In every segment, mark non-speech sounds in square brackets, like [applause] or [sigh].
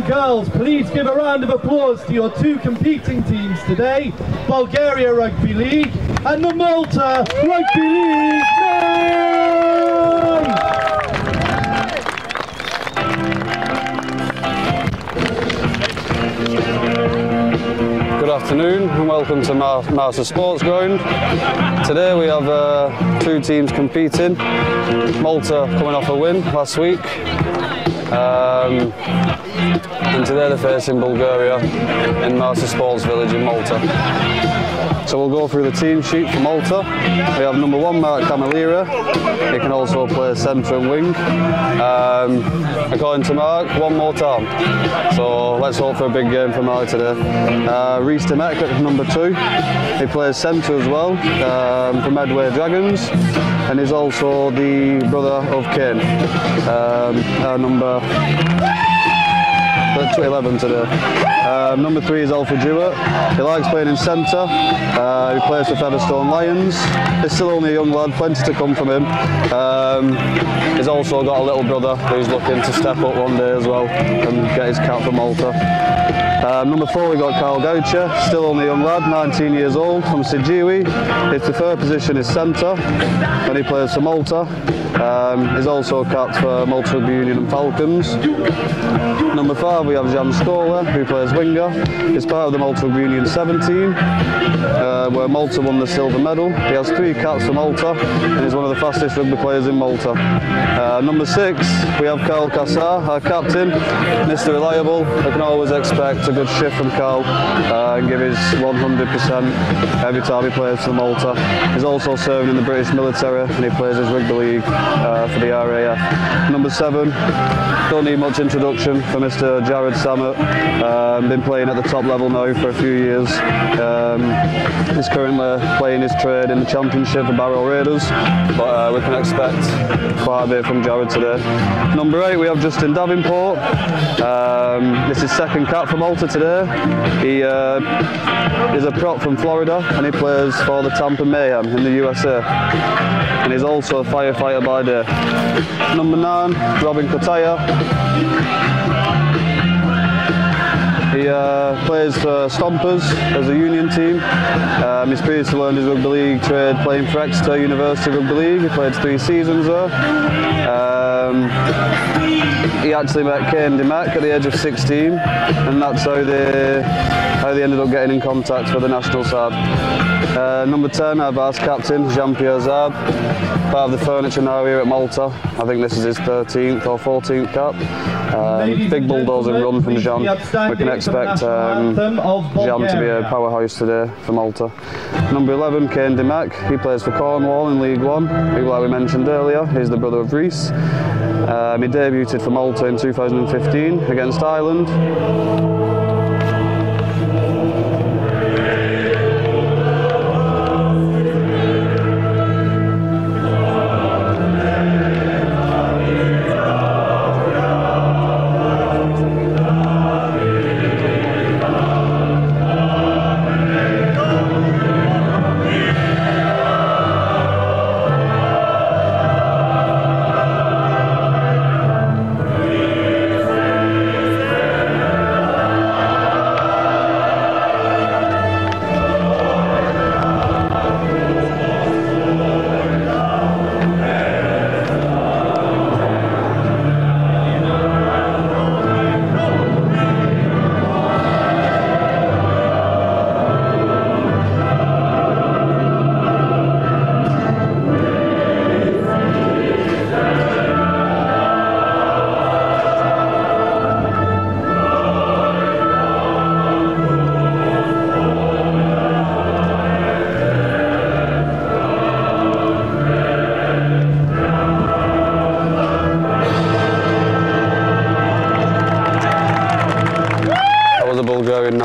Girls, please give a round of applause to your two competing teams today, Bulgaria Rugby League and the Malta Rugby League. Nine! Good afternoon and welcome to Marsa Sports Ground. Today we have uh, two teams competing. Malta coming off a win last week. Um, and today they're facing Bulgaria in Marsa Sports Village in Malta. So we'll go through the team sheet for Malta. We have number one Mark Camilleri. He can also play centre and wing. Um, according to Mark, one more time. So let's hope for a big game for Mark today. Uh, Reese Dimech at number two. He plays centre as well um, for Medway Dragons. And he's also the brother of Kane. Um, number that's 11 today. Um, number three is Alfred Jewett. He likes playing in centre. Uh, he plays for Featherstone Lions. He's still only a young lad, plenty to come from him. Um, he's also got a little brother who's looking to step up one day as well and get his cap for Malta. Um, number four, we got Carl Goucher, still only a young lad, 19 years old, from Siggiewi. His preferred position is centre, and he plays for Malta. Um, he's also capped for Rugby Union and Falcons. Number five, we have Jan Stola, who plays winger. He's part of the Rugby Union 17, uh, where Malta won the silver medal. He has three caps for Malta, and he's one of the fastest rugby players in Malta. Uh, number six, we have Carl Cassar, our captain, Mr. Reliable. I can always expect a good shift from Carl uh, and give his 100% every time he plays for Malta. He's also serving in the British military, and he plays his rugby league uh, for the RAF. Number seven, don't need much introduction for Mr. Jared Sammut. Um, been playing at the top level now for a few years. Um, he's currently playing his trade in the Championship for Barrow Raiders, but uh, we can expect quite a bit from Jared today. Number eight, we have Justin Davenport. Um, this is second cap for Malta today. He uh, is a prop from Florida and he plays for the Tampa Mayhem in the USA. And he's also a firefighter by Number nine, Robin Kotaya. He uh, plays for Stompers as a union team. Um, he's previously learned his rugby league trade playing for Exeter University Rugby League. He played three seasons there. Um, he actually met Kane Dimech at the age of 16, and that's how they how they ended up getting in contact for the national side. Uh, number 10, our vice captain, Jean-Pierre Zab, part of the furniture now here at Malta. I think this is his 13th or 14th cap. Um, big bulldozer run from Jean. We can expect um, Jean to be a powerhouse today for Malta. Number 11, Kane Dimech. He plays for Cornwall in League One. Who, like we mentioned earlier, he's the brother of Reese. Um, he debuted for Malta in 2015 against Ireland.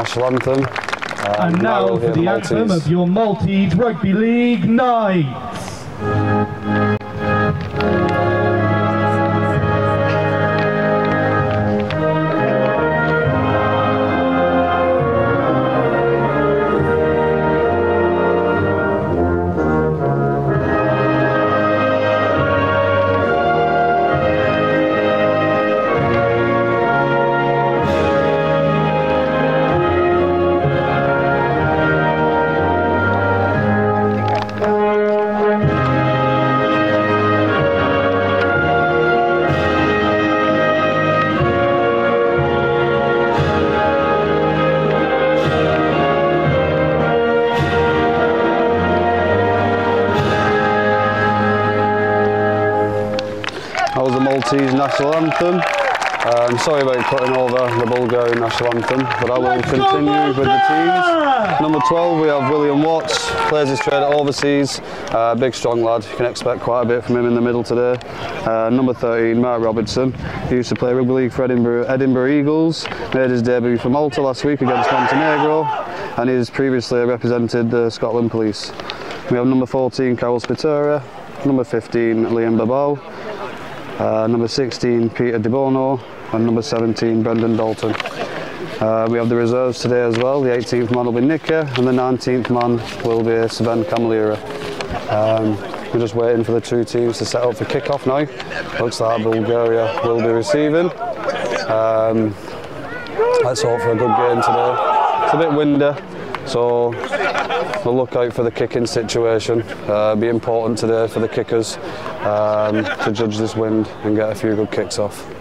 National anthem. Um, And now we'll for the Maltese. anthem of your Maltese Rugby League Knights. Sorry about cutting over the Bulgarian national anthem, but I will continue with the teams. Number 12, we have William Watts, plays his trade at overseas. Uh, big, strong lad. You can expect quite a bit from him in the middle today. Uh, number 13, Mark Robertson. He used to play rugby league for Edinburgh, Edinburgh Eagles. Made his debut for Malta last week against Montenegro, and he's previously represented the Scotland Police. We have number 14, Carol Spitera. Number 15, Liam Babao. Uh, number 16, Peter DeBono. And number 17, Brendan Dalton. Uh, we have the reserves today as well. The 18th man will be Nika, and the 19th man will be Sven Camilleri. Um, we're just waiting for the two teams to set up for kick-off now. Looks like Bulgaria will be receiving. Um, let's hope for a good game today. It's a bit windy, so we'll look out for the kicking situation. Uh, be important today for the kickers um, to judge this wind and get a few good kicks off.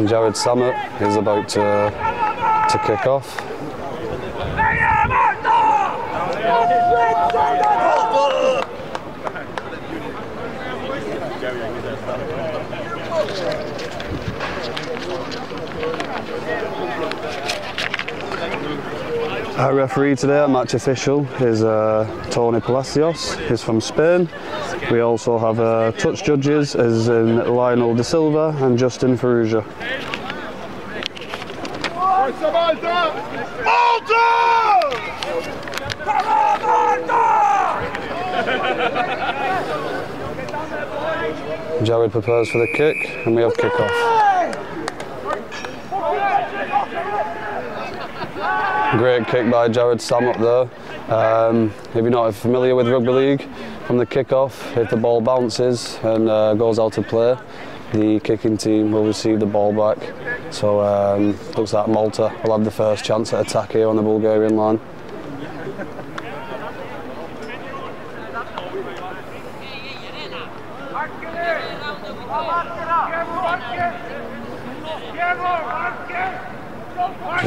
And Jared Sammut is about to, to kick off. Our referee today, our match official, is uh, Tony Palacios. He's from Spain. We also have uh, touch judges, as in Lionel De Silva and Justin Farrugia. Jared prepares for the kick, and we have kick Great kick by Jared Sammut there. Um, if you're not familiar with rugby league, from the kick-off, if the ball bounces and uh, goes out of play, the kicking team will receive the ball back. So um, looks like Malta will have the first chance at attack here on the Bulgarian line.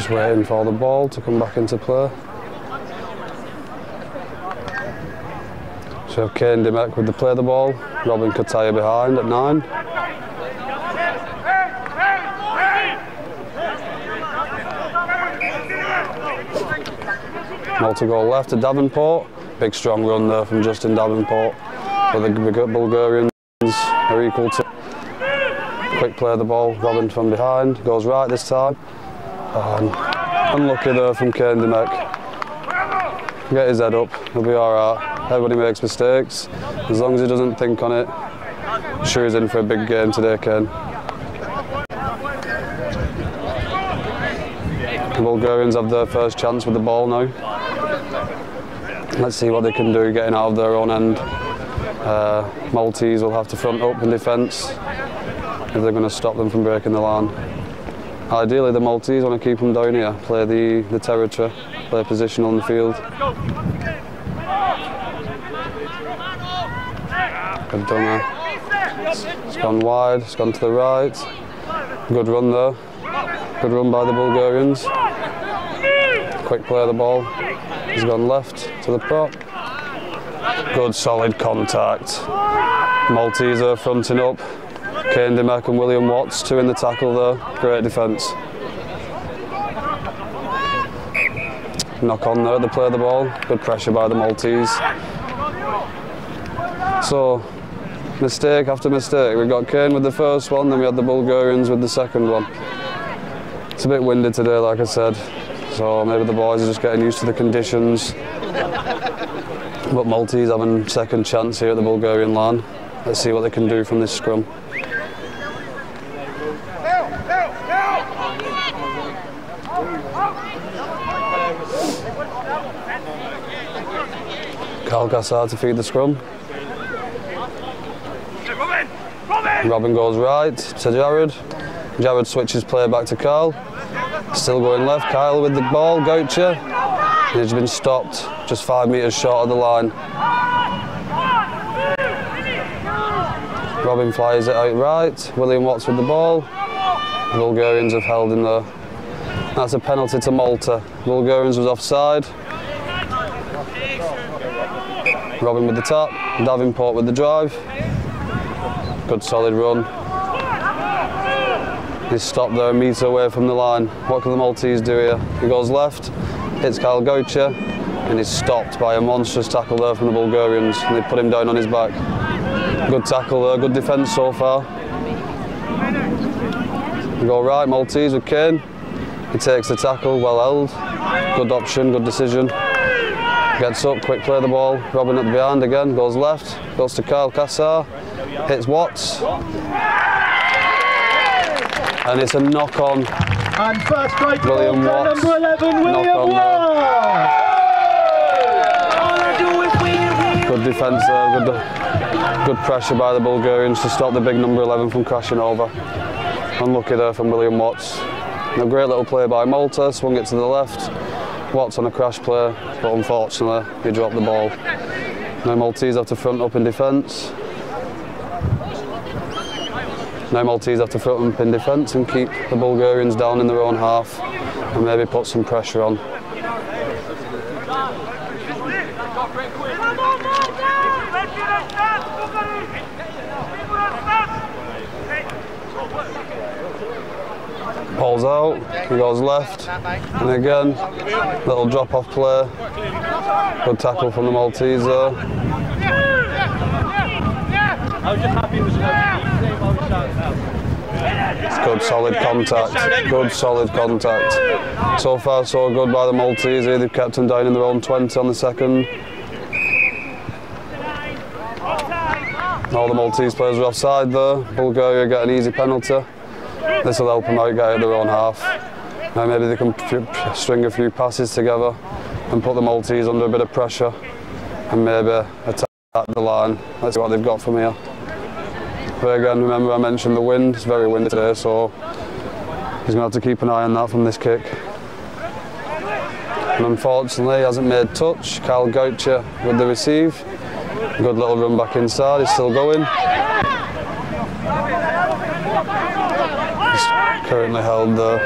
Just waiting for the ball to come back into play. So have Kane Dimech with the play of the ball, Robin Kataya behind at nine. Malta goal left to Davenport. Big strong run there from Justin Davenport. But the Bulgarians are equal to. Quick play of the ball, Robin from behind, goes right this time. And unlucky there from Kane Dimech. Get his head up, he'll be alright. Everybody makes mistakes. As long as he doesn't think on it, sure he's in for a big game today, Kane. The Bulgarians have their first chance with the ball now. Let's see what they can do getting out of their own end. Uh, Maltese will have to front up in defence if they're going to stop them from breaking the line. Ideally, the Maltese want to keep them down here, play the, the territory, play position on the field. Good done there. It's, it's gone wide, it's gone to the right. Good run there. Good run by the Bulgarians. Quick play of the ball. He's gone left to the prop. Good solid contact. Maltese are fronting up. Kane Dimech and William Watts, two in the tackle there. Great defence. Knock on there, they play the ball. Good pressure by the Maltese. So, mistake after mistake. We got Kane with the first one, then we had the Bulgarians with the second one. It's a bit windy today, like I said, so maybe the boys are just getting used to the conditions. But Maltese having second chance here at the Bulgarian line. Let's see what they can do from this scrum. Carl Cassar to feed the scrum. Robin goes right to Jared. Jared switches play back to Carl. Still going left. Kyle with the ball. Goucher. He's been stopped just five metres short of the line. Robin flies it out right. William Watts with the ball. The Bulgarians have held him there. That's a penalty to Malta. Bulgarians was offside. Robin with the tap. Davenport with the drive. Good solid run. He's stopped there a metre away from the line. What can the Maltese do here? He goes left, hits Kyle Goucher, and he's stopped by a monstrous tackle there from the Bulgarians. And they put him down on his back. Good tackle there, good defence so far. We go right, Maltese with Kane. He takes the tackle, well held. Good option, good decision. Gets up, quick play the ball. Robin at the behind again, goes left, goes to Carl Cassar, hits Watts. And it's a knock on. And first strike to William Watts. number 11, William Knock on Watts. Good defence there, good, good pressure by the Bulgarians to stop the big number 11 from crashing over. Unlucky there from William Watts. And a great little play by Malta, swung it to the left. Watts on a crash play, but unfortunately he dropped the ball. Now Maltese have to front up in defence. Now Maltese have to front up in defence and keep the Bulgarians down in their own half and maybe put some pressure on. Pulls out, he goes left, and again, little drop off play. Good tackle from the Maltese there. Good solid contact, good solid contact. So far so good by the Maltese, they've kept him down in their own 20 on the second. All the Maltese players are offside there. Bulgaria get an easy penalty. This will help them out get out of their own half. Now maybe they can string a few passes together and put the Maltese under a bit of pressure and maybe attack the line. Let's see what they've got from here. But again, remember I mentioned the wind. It's very windy today, so he's going to have to keep an eye on that from this kick. And unfortunately, he hasn't made touch. Kyle Goucher with the receive. Good little run back inside. He's still going. Currently held there.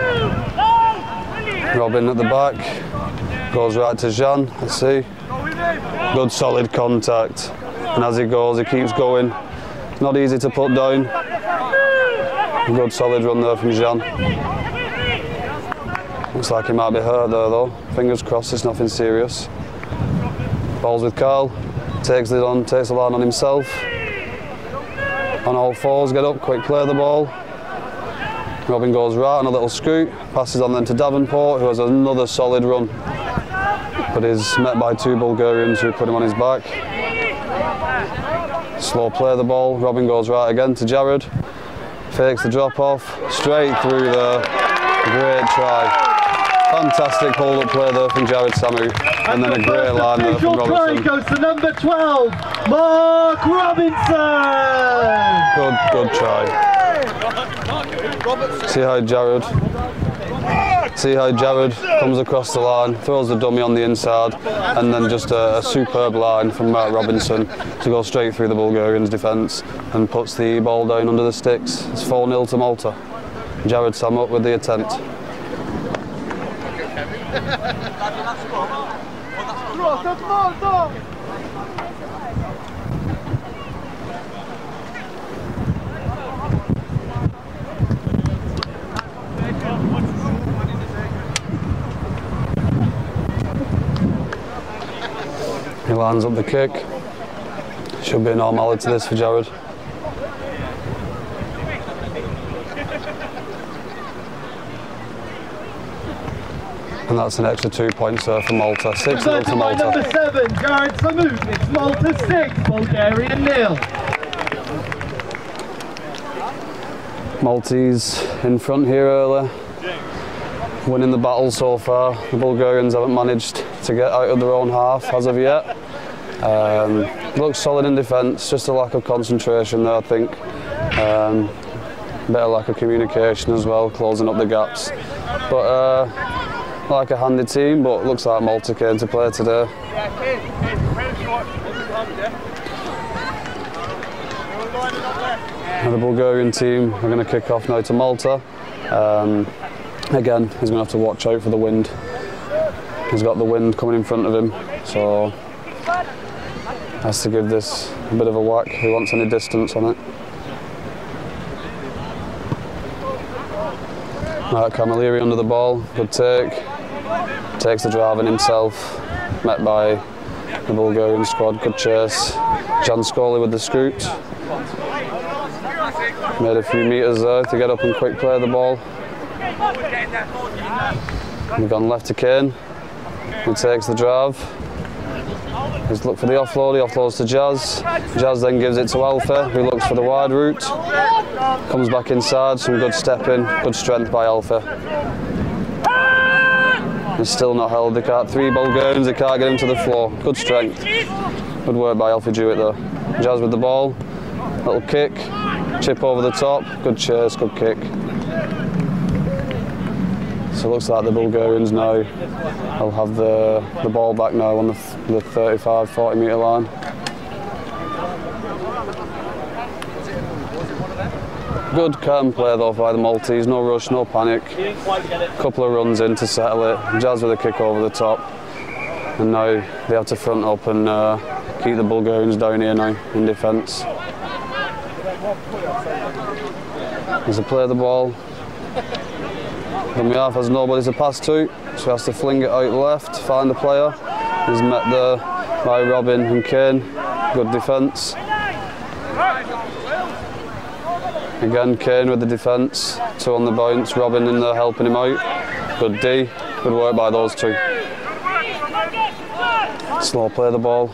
Robin at the back, goes right to Jean, let's see. Good solid contact, and as he goes, he keeps going. Not easy to put down. Good solid run there from Jean. Looks like he might be hurt there though. Fingers crossed it's nothing serious. Balls with Carl, takes it on, takes the line on himself. On all fours, get up, quick play the ball. Robin goes right on a little scoot, passes on then to Davenport, who has another solid run. But is met by two Bulgarians who put him on his back. Slow play the ball, Robin goes right again to Jared. Fakes the drop off, straight through there. Great try. Fantastic hold up play there from Jared Sammut. And then a the great first line there from try goes to number 12, Mark Robinson. Good, good try. See how Jared, see how Jared comes across the line, throws the dummy on the inside, and then just a, a superb line from Mark Robinson to go straight through the Bulgarians' defence and puts the ball down under the sticks. It's 4 0 to Malta. Jared Sammut with the attempt. [laughs] He lines up the kick. Should be a normality to this for Jared. And that's an extra two points there for Malta. 6 0 to Malta. number 7, Jared Malta 6, Bulgaria nil. Maltese in front here early. Winning the battle so far. The Bulgarians haven't managed to get out of their own half as of yet. Um, looks solid in defence, just a lack of concentration there, I think. Um, bit of lack of communication as well, closing up the gaps. But uh, like a handy team, but looks like Malta came to play today. And the Bulgarian team are going to kick off now to Malta. Um, again, he's going to have to watch out for the wind. He's got the wind coming in front of him, so has to give this a bit of a whack. He wants any distance on it. Right, Camilleri under the ball, good take. Takes the drive in himself, met by the Bulgarian squad, good chase. Jan Scully with the scoot. Made a few metres there to get up and quick play the ball. We've gone left to Kane, who takes the drive. He's looked for the offload, he offloads to Jazz. Jazz then gives it to Alpha, who looks for the wide route. Comes back inside, some good stepping, good strength by Alpha. He's still not held, they can't, three Bulgarians, they can't get him to the floor. Good strength. Good work by Alpha Jewett though. Jazz with the ball, little kick, chip over the top, good chase, good kick. So it looks like the Bulgarians now will have the, the ball back now on the, the 35, 40 metre line. Good calm play though by the Maltese, no rush, no panic. Couple of runs in to settle it. Jazz with a kick over the top. And now they have to front up and uh, keep the Bulgarians down here now in defence. As they play the ball, Dummy half has nobody to pass to, so he has to fling it out left, find the player. He's met there by Robin and Kane. Good defence. Again, Kane with the defence. Two on the bounce, Robin in there helping him out. Good D. Good work by those two. Slow play the ball.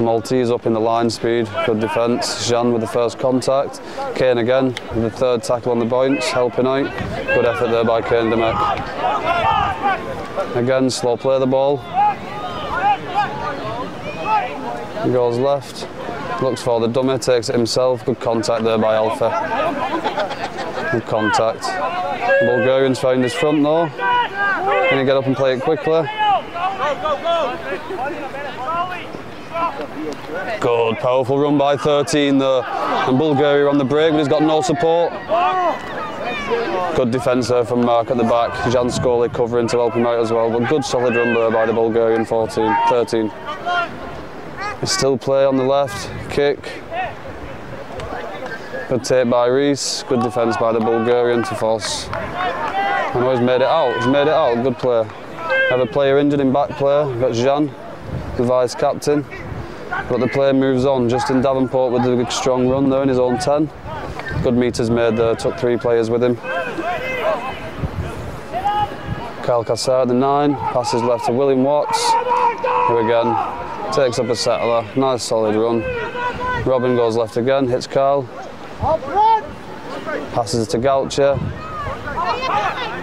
Maltese up in the line speed, good defence. Jean with the first contact. Kane again with the third tackle on the bounce, helping out. Good effort there by Kane Dimech. Again, slow play the ball. He goes left, looks for the dummy, takes it himself. Good contact there by Alpha. Good contact. Bulgarians found his front though. Can he get up and play it quickly? Good, powerful run by 13 there. And Bulgaria on the break, but he's got no support. Good defence there from Mark at the back. Jan Scully covering to help him out as well. But good solid run there by the Bulgarian 14, 13. Still play on the left, kick. Good take by Reese. Good defence by the Bulgarian to. I know he's made it out. He's made it out. Good play. Have a player injured in back player. We've got Jean, the vice captain. But the play moves on. Justin Davenport with a strong run there in his own 10. Good meters made there, took three players with him. Kyle Cassar at the nine, passes left to William Watts, who again takes up a settler. Nice solid run. Robin goes left again, hits Carl. Passes it to Goucher.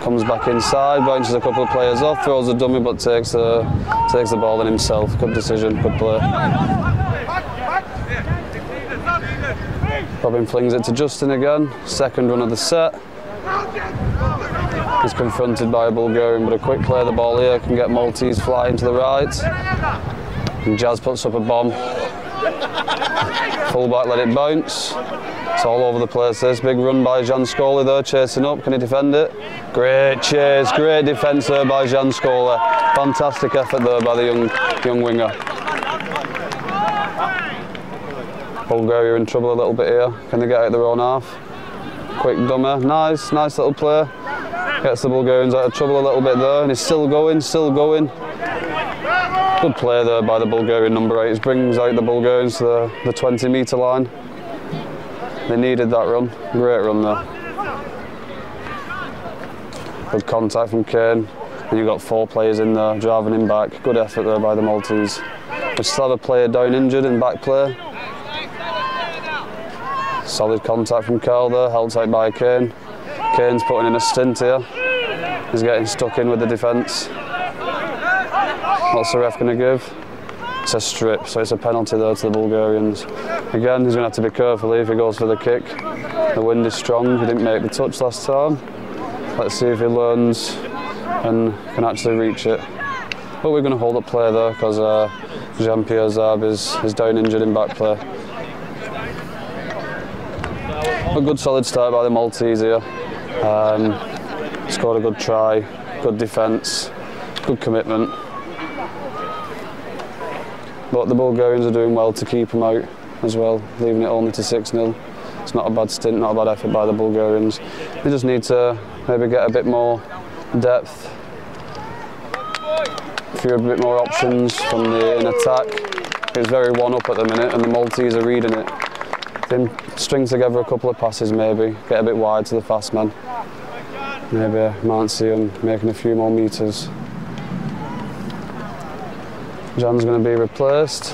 Comes back inside, bounces a couple of players off, throws a dummy but takes the, takes the ball in himself. Good decision, good play. Robin flings it to Justin again. Second run of the set. He's confronted by a Bulgarian, but a quick play of the ball here can get Maltese flying to the right. And Jazz puts up a bomb. Fullback let it bounce. It's all over the place. This big run by Jan Scully there, chasing up. Can he defend it? Great chase, great defence there by Jan Scully. Fantastic effort there by the young young winger. Bulgaria in trouble a little bit here. Can they get out their own half? Quick dummer, nice, nice little play. Gets the Bulgarians out of trouble a little bit there, and he's still going, still going. Good play there by the Bulgarian number eight. It brings out the Bulgarians to the, the 20 metre line. They needed that run. Great run there. Good contact from Kane. And you've got four players in there driving him back. Good effort there by the Maltese. We still have a player down injured in back play. Solid contact from Carl there, held tight by Kane. Kane's putting in a stint here. He's getting stuck in with the defence. What's the ref going to give? It's a strip, so it's a penalty there to the Bulgarians. Again, he's going to have to be careful if he goes for the kick. The wind is strong, he didn't make the touch last time. Let's see if he learns and can actually reach it. But we're going to hold up play there because uh, Jean-Pierre Zab is, is down injured in back play. A good solid start by the Maltese here. Um, scored a good try, good defence, good commitment. But the Bulgarians are doing well to keep them out as well, leaving it only to 6 0. It's It's not a bad stint, not a bad effort by the Bulgarians. They just need to maybe get a bit more depth, a few a bit more options from the in attack. It's very one up at the minute, and the Maltese are reading it. Then string together a couple of passes, maybe get a bit wide to the fast man. Maybe might see him making a few more meters. Jan's going to be replaced.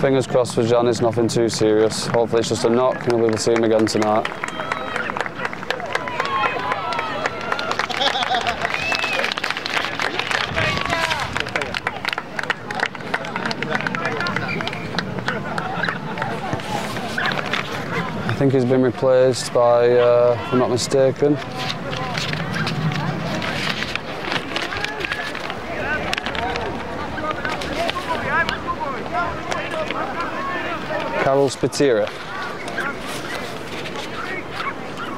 Fingers crossed for Jan, it's nothing too serious. Hopefully it's just a knock and we'll be able to see him again tonight. Think he's been replaced by, uh, if I'm not mistaken, Carol Spiteri.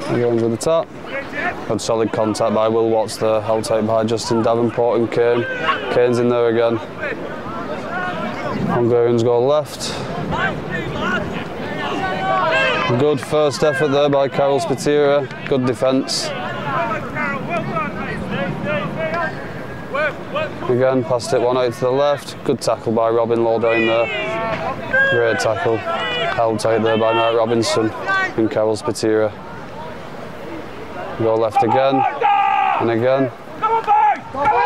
Going with the top. Good solid contact by Will Watts there, held tight by Justin Davenport and Kane. Kane's in there again. Hungarians go left. Good first effort there by Carol Spiteri. Good defence. Again, passed it one out to the left. Good tackle by Robin Low down there. Great tackle. Held tight there by Matt Robinson and Carol Spiteri. Go left again and again.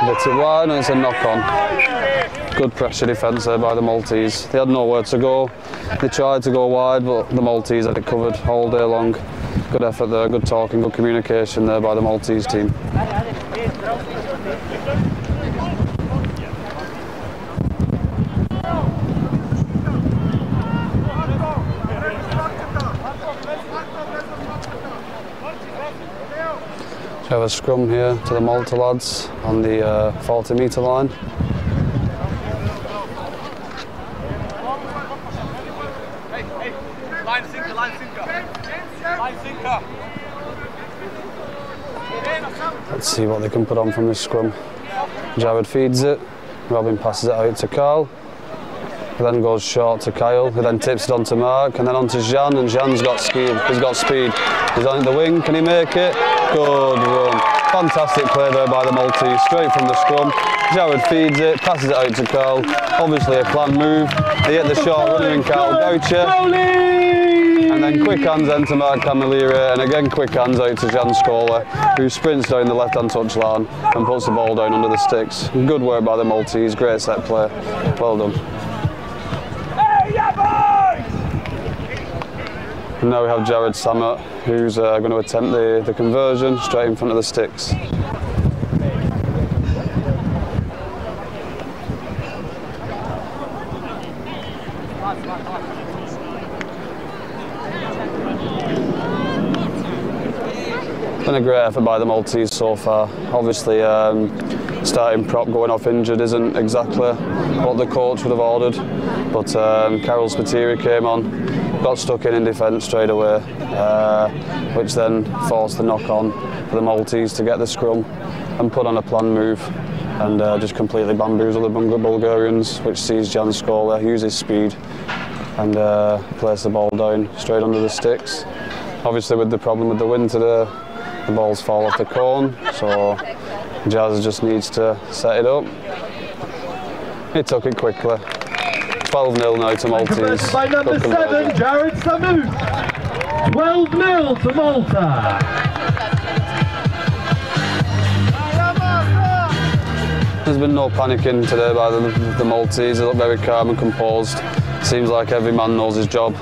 Bit it wide and it's a knock on. Good pressure defence there by the Maltese. They had nowhere to go. They tried to go wide, but the Maltese had it covered all day long. Good effort there, good talking, good communication there by the Maltese team. So have a scrum here to the Malta lads on the uh, 40 metre. Line sinker, line sinker. Line sinker. See what they can put on from this scrum. Jared feeds it, Robin passes it out to Carl, He then goes short to Kyle, who then tips it on to Mark, and then on to Jan, and Jean's got speed, he's got speed. He's on the wing, can he make it? Good run. Fantastic play there by the Maltese, straight from the scrum. Jared feeds it, passes it out to Carl. Obviously a planned move. They hit the short runner in Carl Goucher. And then quick hands then to Mark Camilleri, and again quick hands out to Jan Scola, who sprints down the left-hand touchline and puts the ball down under the sticks. Good work by the Maltese, great set play. Well done. Now we have Jared Sammut, who's uh, going to attempt the, the conversion straight in front of the sticks. Been a great effort by the Maltese so far. Obviously, um, starting prop going off injured isn't exactly what the coach would have ordered, but um, Carol Spiteri came on, got stuck in in defence straight away, uh, which then forced the knock on for the Maltese to get the scrum and put on a planned move and uh, just completely bamboozle the Bulgarians, which sees Jan Skola use his speed and uh, place the ball down straight under the sticks. Obviously, with the problem with the wind today, the balls fall off the cone, so Jazz just needs to set it up. He took it quickly. 12 0 now to Maltese. By number seven, Jared Sammut. 12 0 to Malta. There's been no panicking today by the, the Maltese. They look very calm and composed. Seems like every man knows his job.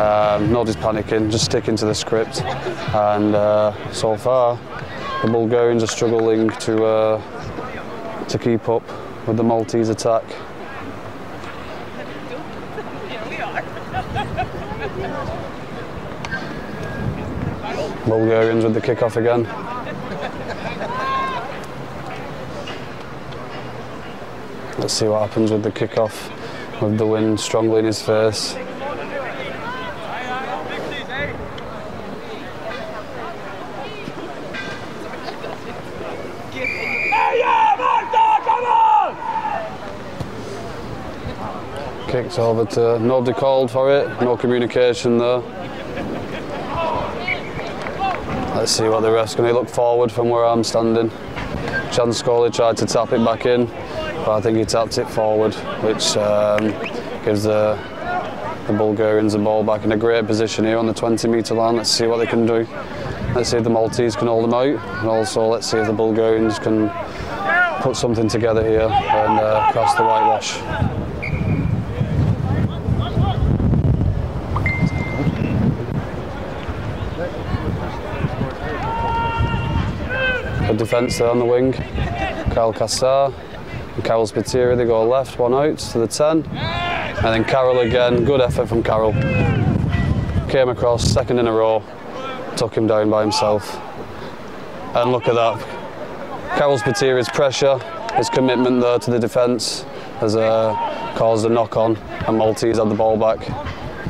Um, nobody's panicking, just sticking to the script. And uh, so far, the Bulgarians are struggling to uh, to keep up with the Maltese attack. Bulgarians with the kick-off again. Let's see what happens with the kick-off with the wind strongly in his face. Hey, yeah, Malta, come on! Kicked over to nobody called for it, no communication there. Let's see what the ref's going to look forward from where I'm standing. Chan Scully tried to tap it back in, but I think he tapped it forward, which um, gives the, the Bulgarians the ball back in a great position here on the 20 metre line. Let's see what they can do. Let's see if the Maltese can hold them out, and also let's see if the Bulgarians can put something together here and uh, cross the whitewash. Defence there on the wing. Kyle Cassar and Carol Spiteri, they go left, one out to the 10. And then Carroll again, good effort from Carroll. Came across, second in a row, took him down by himself. And look at that. Carol Spiteri's pressure, his commitment there to the defence has uh, caused a knock on, and Maltese had the ball back.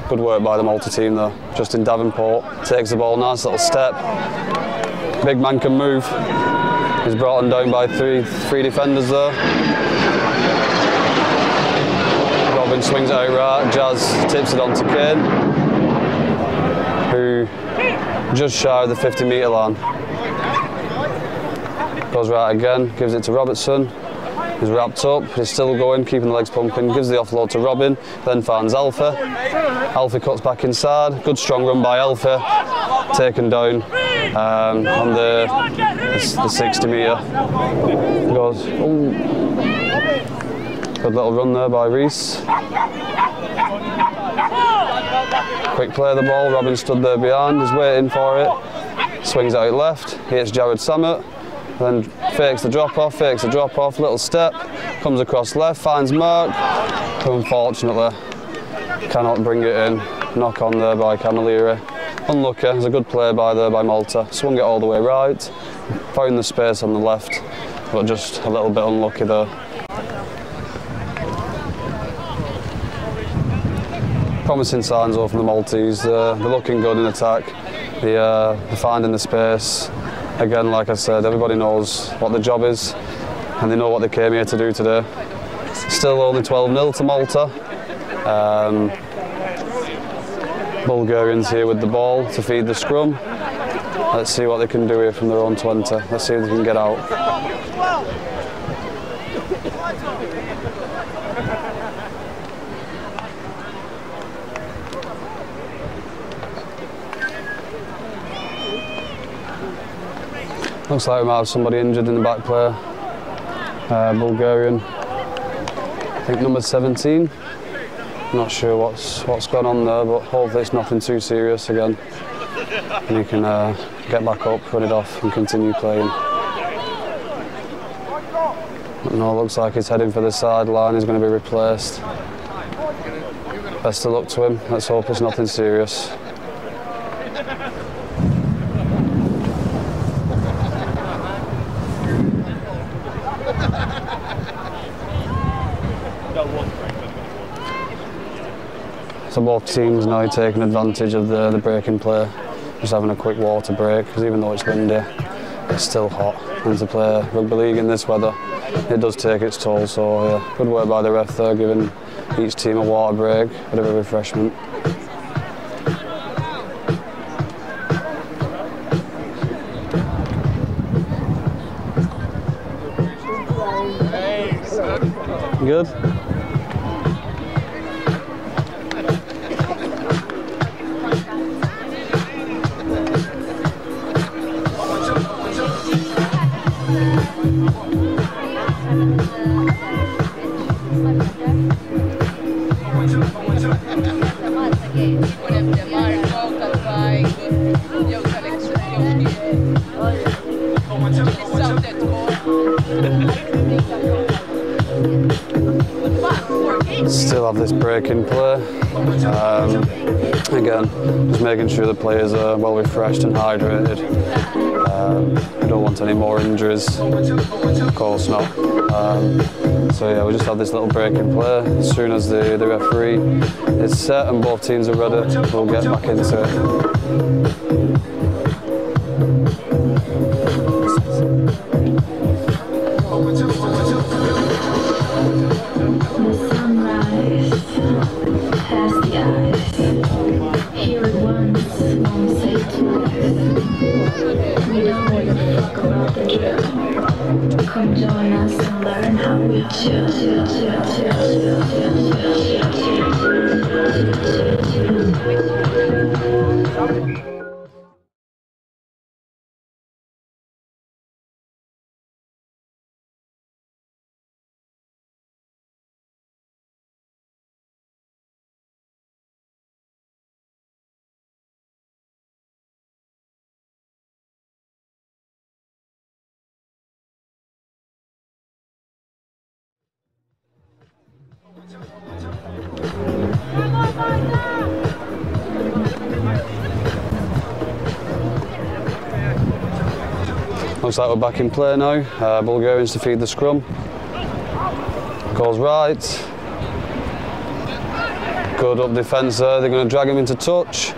Good work by the Malta team there. Justin Davenport takes the ball, nice little step. Big man can move. He's brought on down by three three defenders there. Robin swings it out right, Jazz tips it on to Kane, who just shy of the 50 metre line. Goes right again, gives it to Robertson. He's wrapped up, he's still going, keeping the legs pumping, gives the offload to Robin, then finds Alpha. Alpha cuts back inside, good strong run by Alpha, taken down um, on the, the, the 60 metre. Goes, ooh. Good little run there by Reese. Quick play of the ball, Robin stood there behind, he's waiting for it. Swings out left, hits Jared Sammut, then fakes the drop off, fakes the drop off, little step, comes across left, finds Mark, unfortunately cannot bring it in. Knock on there by Camilleri. Unlucky, it's a good play by there by Malta. Swung it all the way right, found the space on the left, but just a little bit unlucky there. Promising signs though from the Maltese. Uh, they're looking good in attack. Uh, they're finding the space. Again, like I said, everybody knows what the job is and they know what they came here to do today. Still only 12 0 to Malta. Um, Bulgarians here with the ball to feed the scrum. Let's see what they can do here from their own 20. Let's see if they can get out. Looks like we might have somebody injured in the back player. Uh, Bulgarian. I think number 17. Not sure what's what's gone on there, but hopefully it's nothing too serious again. And he can uh, get back up, run it off, and continue playing. No, looks like he's heading for the sideline. He's going to be replaced. Best of luck to him. Let's hope it's nothing serious. So both teams now taking advantage of the, the breaking play, just having a quick water break, because even though it's windy, it's still hot. And to play rugby league in this weather, it does take its toll. So yeah, good work by the ref there, giving each team a water break, a bit of a refreshment. Good. Soon as the, the referee is set and both teams are ready, we'll get back into it. Come join us and learn how we chill. Looks like we're back in play now. Uh, Bulgarians to feed the scrum. Goes right. Good up defence there. They're going to drag him into touch.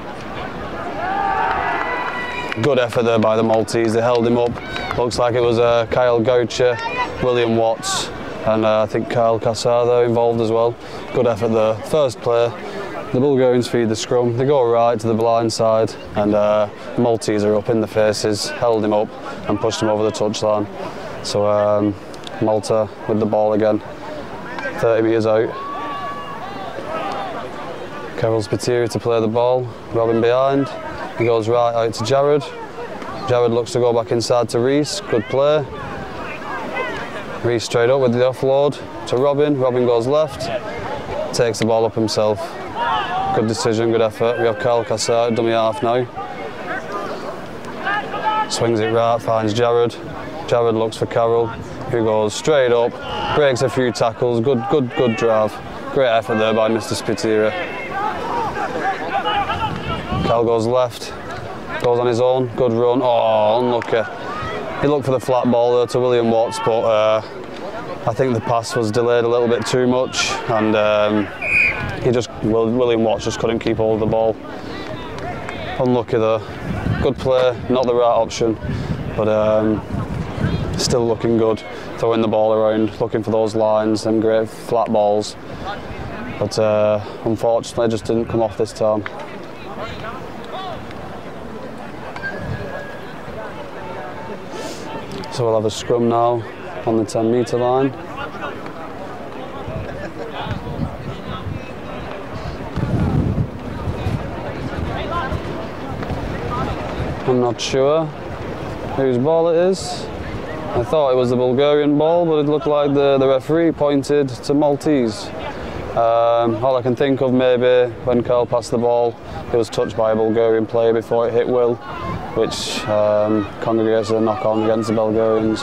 Good effort there by the Maltese. They held him up. Looks like it was uh, Kyle Goucher, William Watts, and uh, I think Kyle Casado involved as well. Good effort there. First player. The Bulgarians feed the scrum. They go right to the blind side, and uh, Maltese are up in the faces, held him up, and pushed him over the touchline. So um, Malta with the ball again, 30 metres out. Carol Spiteri to play the ball. Robin behind. He goes right out to Jared. Jared looks to go back inside to Reese. Good play. Reese straight up with the offload to Robin. Robin goes left. Takes the ball up himself. Good decision, good effort. We have Carl Cassar, dummy half now. Swings it right, finds Jared. Jared looks for Carroll, who goes straight up, breaks a few tackles. Good, good, good drive. Great effort there by Mr. Spiteri. Cal goes left, goes on his own, good run. Oh, unlucky. He looked for the flat ball there to William Watts, but uh, I think the pass was delayed a little bit too much, and um, he just William Watts just couldn't keep hold of the ball. Unlucky though. Good play, not the right option, but um, still looking good. Throwing the ball around, looking for those lines, them great flat balls. But uh, unfortunately, just didn't come off this time. So we'll have a scrum now on the 10 metre line. I'm not sure whose ball it is. I thought it was the Bulgarian ball, but it looked like the, the referee pointed to Maltese. Um, all I can think of maybe when Carl passed the ball, it was touched by a Bulgarian player before it hit Will, which um, congregates a knock on against the Bulgarians.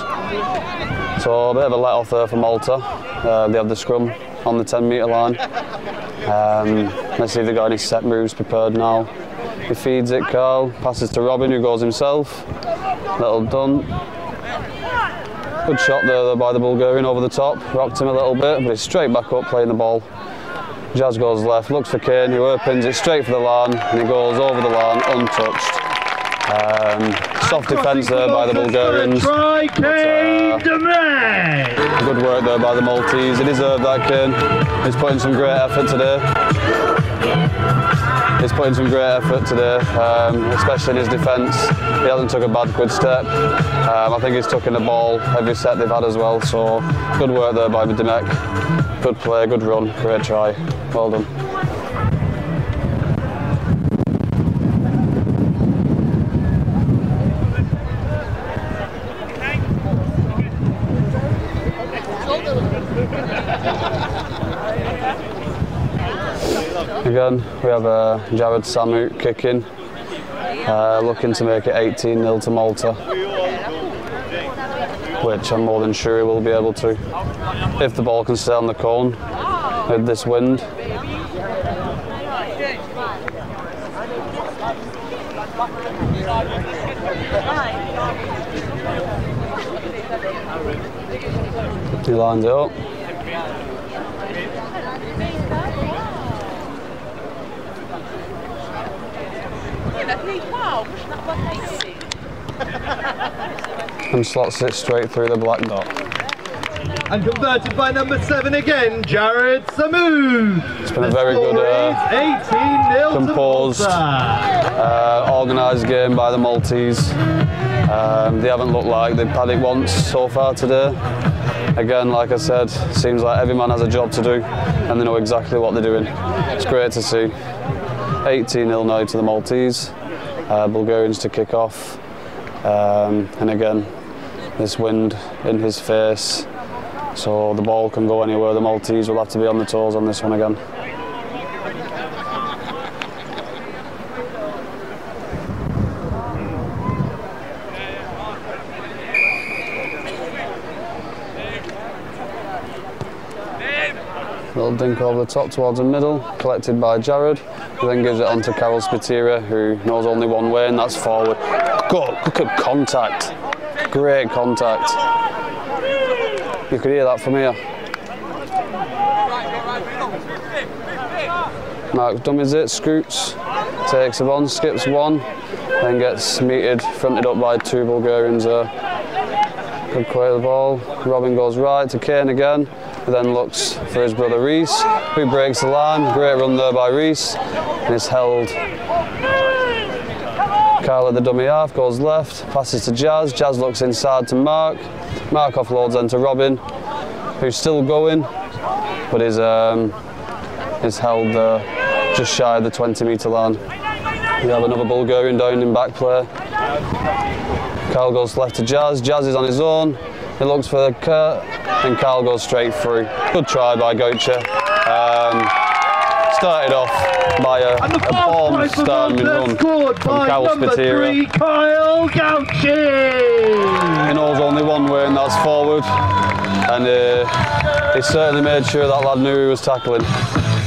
So a bit of a let off there for Malta. Uh, they have the scrum on the 10 metre line. Um, let's see if they've got any set moves prepared now. He feeds it, Carl, passes to Robin who goes himself. Little done. Good shot there by the Bulgarian over the top, rocked him a little bit, but he's straight back up playing the ball. Jazz goes left, looks for Kane, who opens it straight for the line, and he goes over the line untouched. Um, soft defence there by the Bulgarians. Try Kane uh. Good work there by the Maltese. He deserved that, Kane. He's putting some great effort today. He's putting some great effort today, um, especially in his defence. He hasn't took a bad good step. Um, I think he's taken the ball every set they've had as well. So good work there by Dimech. Good play, good run, great try. Well done. Again, we have uh, Jared Sammut kicking, uh, looking to make it 18 0 to Malta, which I'm more than sure he will be able to. If the ball can stay on the cone with this wind. He lines it up. And slots it straight through the black dot. And converted by number seven again, Jared Sammut. It's been a very good, uh, 18 0 composed, uh, organised game by the Maltese. Um, they haven't looked like they've had it once so far today. Again, like I said, seems like every man has a job to do and they know exactly what they're doing. It's great to see. 18 0 now to the Maltese. Uh, Bulgarians to kick off. Um, and again, this wind in his face. So the ball can go anywhere. The Maltese will have to be on the toes on this one again. Dink over the top towards the middle, collected by Jared, who then gives it on to Carol Spiteri, who knows only one way, and that's forward. God, look at contact. Great contact. You could hear that from here. Mark dummies it, scoots, takes it on, skips one, then gets meted, fronted up by two Bulgarians there. Good clear the ball. Robin goes right to Kane again, then looks for his brother Reese, who breaks the line. Great run there by Reese, and it's held. Kyle at the dummy half goes left, passes to Jazz. Jazz looks inside to Mark. Mark offloads then to Robin, who's still going, but is um, is held uh, just shy of the 20 metre line. We have another Bulgarian down in back play. Carl goes left to Jazz. Jazz is on his own. He looks for Kurt, and Carl goes straight through. Good try by Goucher. Um, started off by a, And a bomb strike for starting Malta run scored from number Spiteri. three, Kyle Gauchi. He knows only one way, and that's forward. And uh, he certainly made sure that lad knew he was tackling.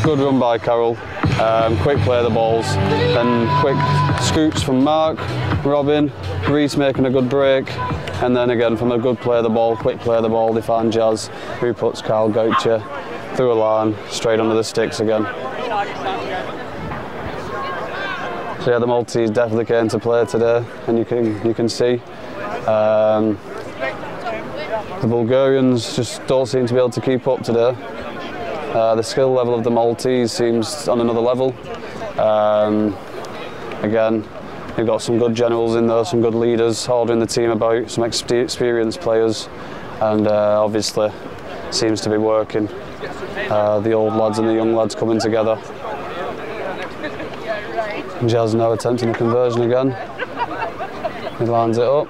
Good run by Carroll. Um, quick play of the balls. Then quick scoots from Mark, Robin, Reese making a good break. And then again from a good play of the ball, quick play of the ball, they find Jazz, who puts Carl Goucher through a line, straight under the sticks again. So yeah, the Maltese definitely came to play today, and you can you can see um, the Bulgarians just don't seem to be able to keep up today. Uh, the skill level of the Maltese seems on another level. Um, again, you've got some good generals in there, some good leaders holding the team about, some expe- experienced players, and uh, obviously seems to be working. Uh, the old lads and the young lads coming together. Jazz now attempting a conversion again. He lines it up.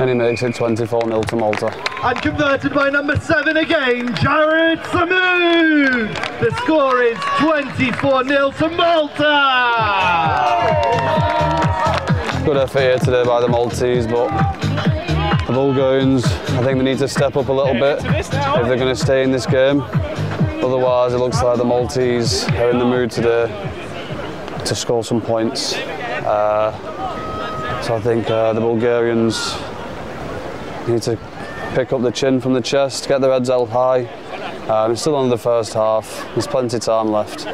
And he makes it 24 0 to Malta. And converted by number seven again, Jared Sammut. The score is 24 0 to Malta. Good effort here today by the Maltese, but the Bulgarians, I think they need to step up a little bit if they're going to stay in this game. Otherwise, it looks like the Maltese are in the mood today to score some points. Uh, so I think uh, the Bulgarians need to pick up the chin from the chest, get their heads held high. Um, it's still only the first half. There's plenty of time left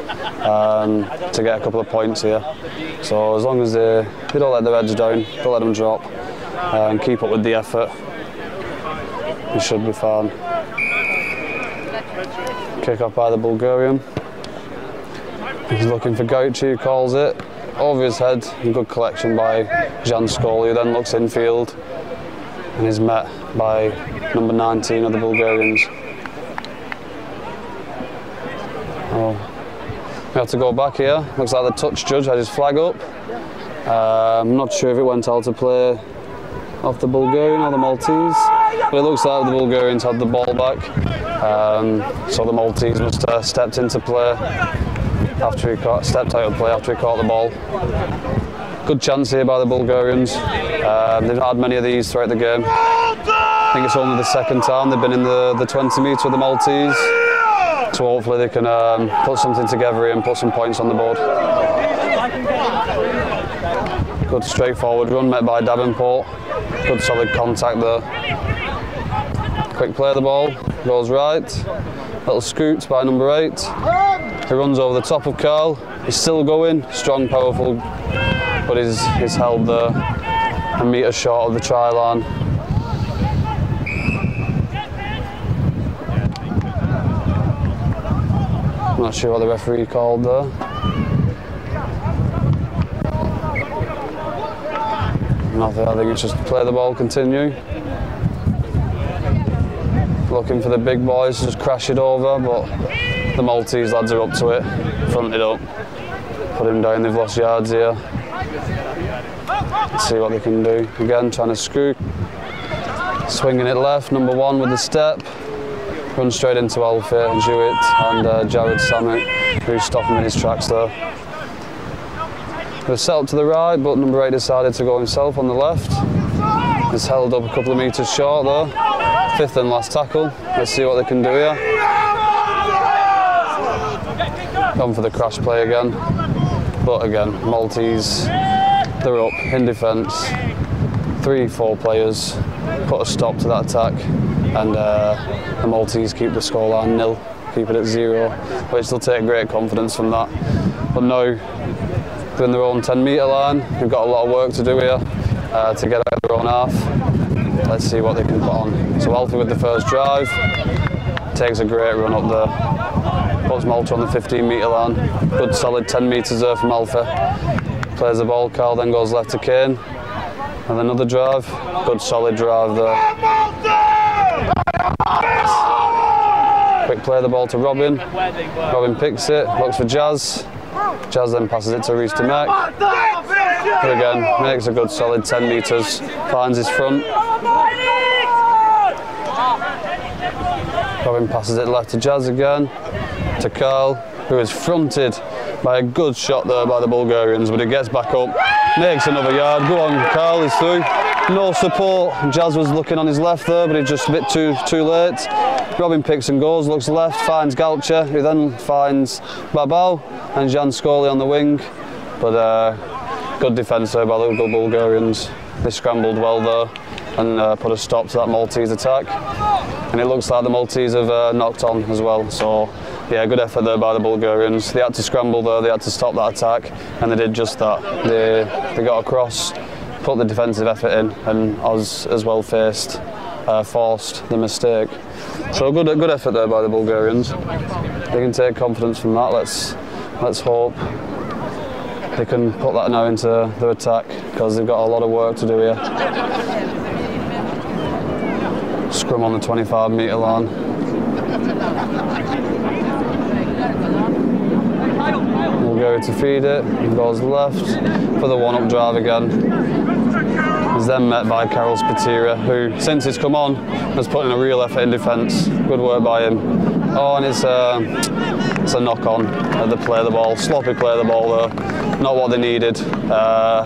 um, to get a couple of points here. So as long as they, they don't let their heads down, don't let them drop, uh, and keep up with the effort, we should be fine. Kick off by the Bulgarian. He's looking for Gauchi, who calls it. Over his head, good collection by Jan Skol, who then looks infield and is met by number 19 of the Bulgarians. Oh, we have to go back here. Looks like the touch judge had his flag up. Uh, I'm not sure if it went out to play off the Bulgarian or the Maltese, but it looks like the Bulgarians had the ball back. Um, so the Maltese must have stepped into play after he caught, stepped out of play after he caught the ball. Good chance here by the Bulgarians. Um, they've had many of these throughout the game. I think it's only the second time they've been in the, the 20 metre with the Maltese. So hopefully they can um, put something together here and put some points on the board. Good straightforward run met by Davenport. Good solid contact there. Quick play of the ball, goes right. Little scoots by number eight. He runs over the top of Carl. He's still going, strong, powerful, but he's, he's held there. a metre short of the try line. I'm not sure what the referee called there. Nothing, I think it's just play the ball, continue. Looking for the big boys to just crash it over, but the Maltese lads are up to it. Front it up, put him down, they've lost yards here. See what they can do. Again, trying to screw. Swinging it left, number one with the step. Run straight into Alfie and Jewett and uh, Jared Sammut, who stopped him in his tracks there. They set up to the right, but number eight decided to go himself on the left. He's held up a couple of metres short there. Fifth and last tackle. Let's see what they can do here. Gone for the crash play again. But again, Maltese, they're up in defence. Three, four players put a stop to that attack. And uh, the Maltese keep the scoreline nil, keep it at zero, which they'll take great confidence from that. But now they're in their own 10 metre line. They've got a lot of work to do here uh, to get out of their own half. Let's see what they can put on. So Alfie with the first drive, takes a great run up there. Puts Malta on the 15 metre line. Good solid 10 metres there from Alfie. Plays the ball, Carl then goes left to Kane. And another drive, good solid drive there. Quick play of the ball to Robin. Robin picks it, looks for Jazz. Jazz then passes it to Reese to Mac. Who again makes a good solid 10 metres, finds his front. Robin passes it left to Jazz again, to Carl, who is fronted by a good shot there by the Bulgarians, but he gets back up, makes another yard. Go on, Carl, he's through. No support. Jazz was looking on his left there, but he's just a bit too too late. Robin picks and goes, looks left, finds Goucher, who then finds Babao and Jan Scully on the wing. But uh, good defence there by the Bulgarians. They scrambled well there and uh, put a stop to that Maltese attack. And it looks like the Maltese have uh, knocked on as well. So yeah, good effort there by the Bulgarians. They had to scramble though, they had to stop that attack, and they did just that. They they got across, put the defensive effort in, and Oz as well faced, uh, forced the mistake. So good good effort there by the Bulgarians. They can take confidence from that. Let's let's hope they can put that now into their attack because they've got a lot of work to do here. Scrum on the 25 metre line. To feed it, goes left for the one-up drive again. He's then met by Carol Spiteri, who, since he's come on, has put in a real effort in defence. Good work by him. Oh, and it's a, it's a knock-on at the play of the ball. Sloppy play of the ball there. Not what they needed. Uh,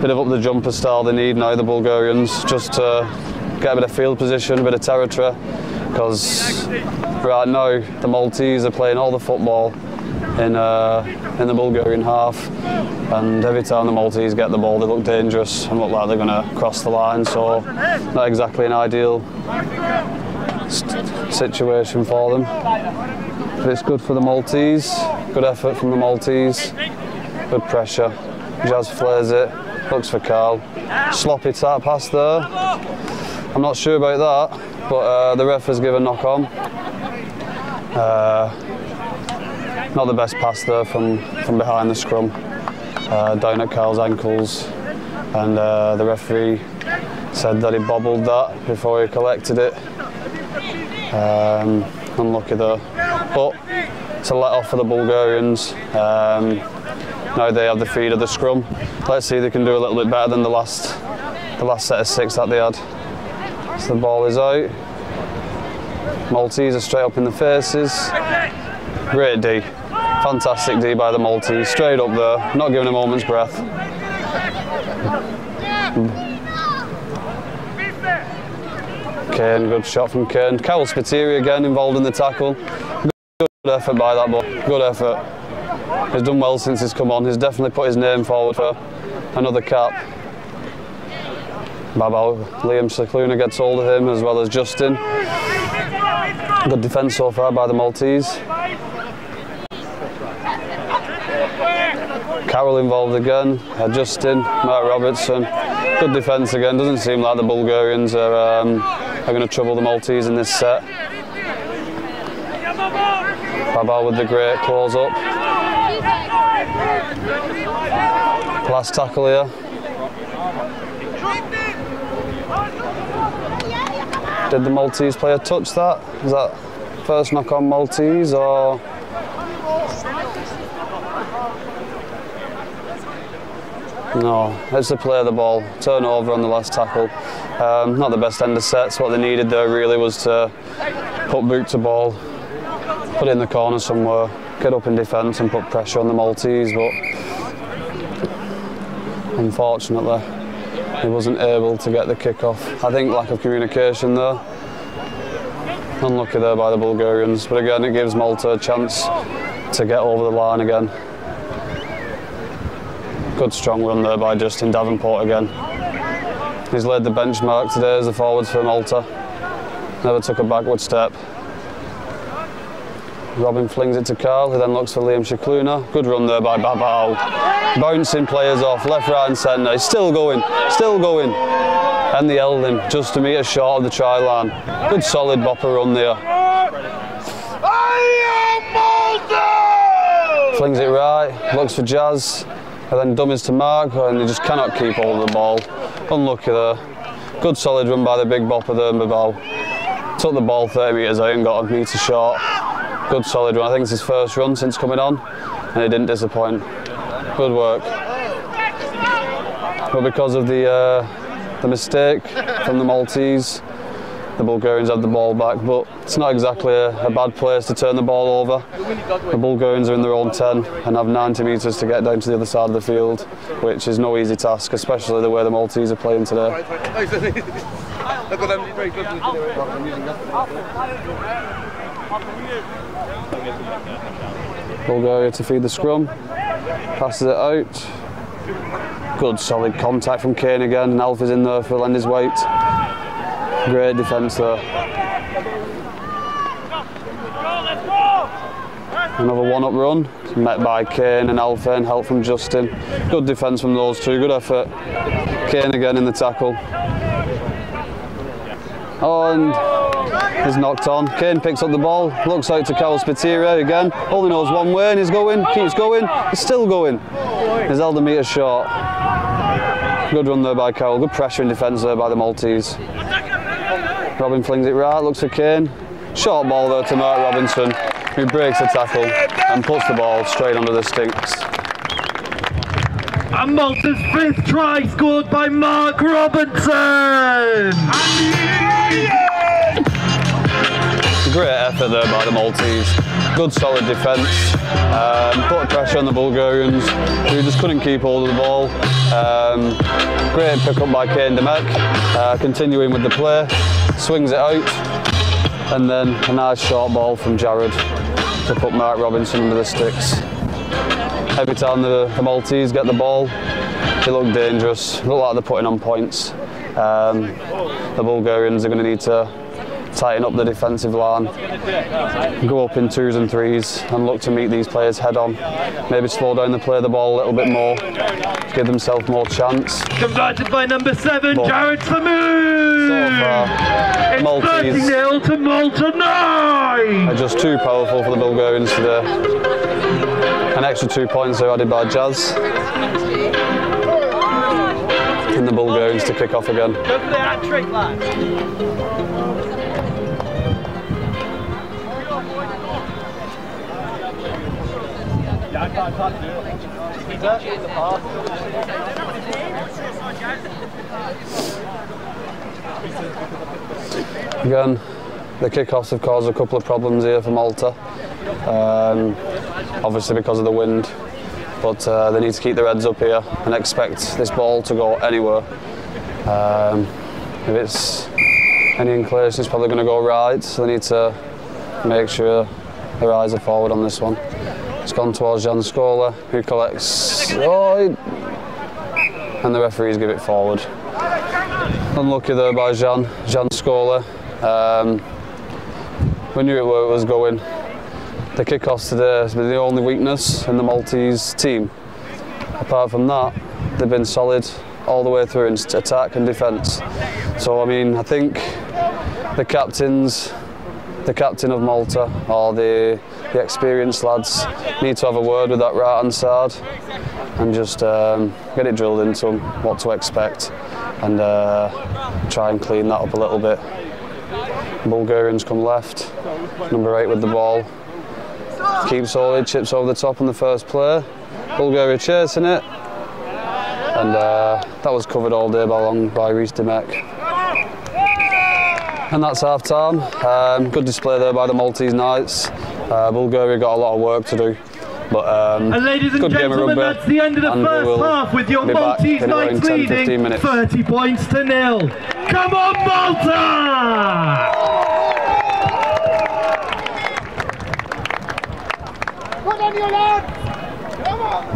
bit of up the jumper style they need now, the Bulgarians, just to get a bit of field position, a bit of territory. Because right now, the Maltese are playing all the football in uh, in the Bulgarian half, and every time the Maltese get the ball, they look dangerous and look like they're going to cross the line. So, not exactly an ideal situation for them. But it's good for the Maltese. Good effort from the Maltese. Good pressure. Jazz flares it. Looks for Carl. Sloppy tap pass there. I'm not sure about that, but uh, the ref has given knock on. Uh, not the best pass there from, from behind the scrum, uh, down at Carl's ankles, and uh, the referee said that he bobbled that before he collected it. Um, unlucky there, but it's a let off for the Bulgarians. Um, now they have the feed of the scrum. Let's see if they can do a little bit better than the last the last set of six that they had. So the ball is out. Maltese are straight up in the faces. Great D. Fantastic D by the Maltese. Straight up there, not giving a moment's breath. Kane, good shot from Kane. Karol Spiteri again involved in the tackle. Good effort by that boy. Good effort. He's done well since he's come on. He's definitely put his name forward for another cap. Babao, Liam Scicluna gets hold of him as well as Justin. Good defence so far by the Maltese. Carroll involved again, uh, Justin, Mark Robertson. Good defence again, doesn't seem like the Bulgarians are, um, are going to trouble the Maltese in this set. Babal with the great close up. Last tackle here. Did the Maltese player touch that? Is that first knock on Maltese or? No, it's the play of the ball. Turnover on the last tackle. Um, not the best end of sets. What they needed there really was to put boot to ball, put it in the corner somewhere, get up in defence and put pressure on the Maltese. But unfortunately, he wasn't able to get the kick off. I think lack of communication there. Unlucky there by the Bulgarians, but again, it gives Malta a chance to get over the line again. Good strong run there by Justin Davenport again. He's laid the benchmark today as a forward for Malta. Never took a backward step. Robin flings it to Carl, who then looks for Liam Scicluna. Good run there by Babao. Bouncing players off, left, right and centre. He's still going, still going. And the held him just to make a metre short of the try line. Good solid bopper run there. Flings it right, looks for Jazz, and then dummies to Mark, and he just cannot keep hold of the ball. Unlucky there. Good solid run by the big bopper there, Babao. Took the ball 30 metres out and got a metre short. Good solid run. I think it's his first run since coming on, and he didn't disappoint. Good work. But because of the uh, the mistake from the Maltese, Bulgarians had the ball back. But it's not exactly a, a bad place to turn the ball over. The Bulgarians are in their own 10 and have 90 metres to get down to the other side of the field, which is no easy task, especially the way the Maltese are playing today. Bulgaria to feed the scrum, passes it out. Good solid contact from Kane again, and Alf is in there for lend his weight. Great defence there. Another one-up run, met by Kane and Alfa and help from Justin. Good defence from those two, good effort. Kane again in the tackle. Oh, and he's knocked on. Kane picks up the ball, looks out to Carl Spiteri again. Only knows one way and he's going, keeps going, he's still going. He's a metre short. Good run there by Carroll, good pressure in defence there by the Maltese. Robin flings it right, looks for Kane. Short ball there to Mark Robinson, who breaks the tackle and puts the ball straight under the sticks. And Malta's fifth try scored by Mark Robinson! Great effort there by the Maltese. Good solid defence. Um, put pressure on the Bulgarians, who just couldn't keep hold of the ball. Um, great pick up by Kane Dimech. Uh, continuing with the play, swings it out, and then a nice short ball from Jared to put Mark Robinson under the sticks. Every time the, the Maltese get the ball, they look dangerous. Look like they're putting on points. Um, the Bulgarians are going to need to tighten up the defensive line, go up in twos and threes and look to meet these players head on. Maybe slow down the play of the ball a little bit more, give themselves more chance. Converted by number seven, Ball. Jared Sammut! So Maltese 30 0 to Malta 9! are just too powerful for the Bulgarians today. An extra two points are added by Jazz. And the Bulgarians to kick off again. The hat trick, lad. Again, the kickoffs have caused a couple of problems here for Malta. Um, obviously because of the wind, but uh, they need to keep their heads up here and expect this ball to go anywhere. Um, if it's any inclination, it's probably going to go right, so they need to make sure their eyes are forward on this one. It's gone towards Jan Scola, who collects. Oh, and the referees give it forward. Unlucky there by Jan, Jan Scola. Um, we knew it where it was going. The kickoffs today has been the only weakness in the Maltese team. apart from that, they've been solid all the way through in attack and defence. So I mean, I think the captains, the captain of Malta or the the experienced lads need to have a word with that right hand side and just um, get it drilled into them what to expect and uh, try and clean that up a little bit. Bulgarians come left, number eight with the ball. Keeps solid, chips over the top on the first play. Bulgaria chasing it. And uh, that was covered all day by long by Reece Dimech and that's half time. Um, good display there by the Maltese Knights. Uh, Bulgaria got a lot of work to do. But, um, and ladies and gentlemen, that's the end of the first half with your Maltese Knights leading 30 points to nil. Come on, Malta! Put on your lad! Come on!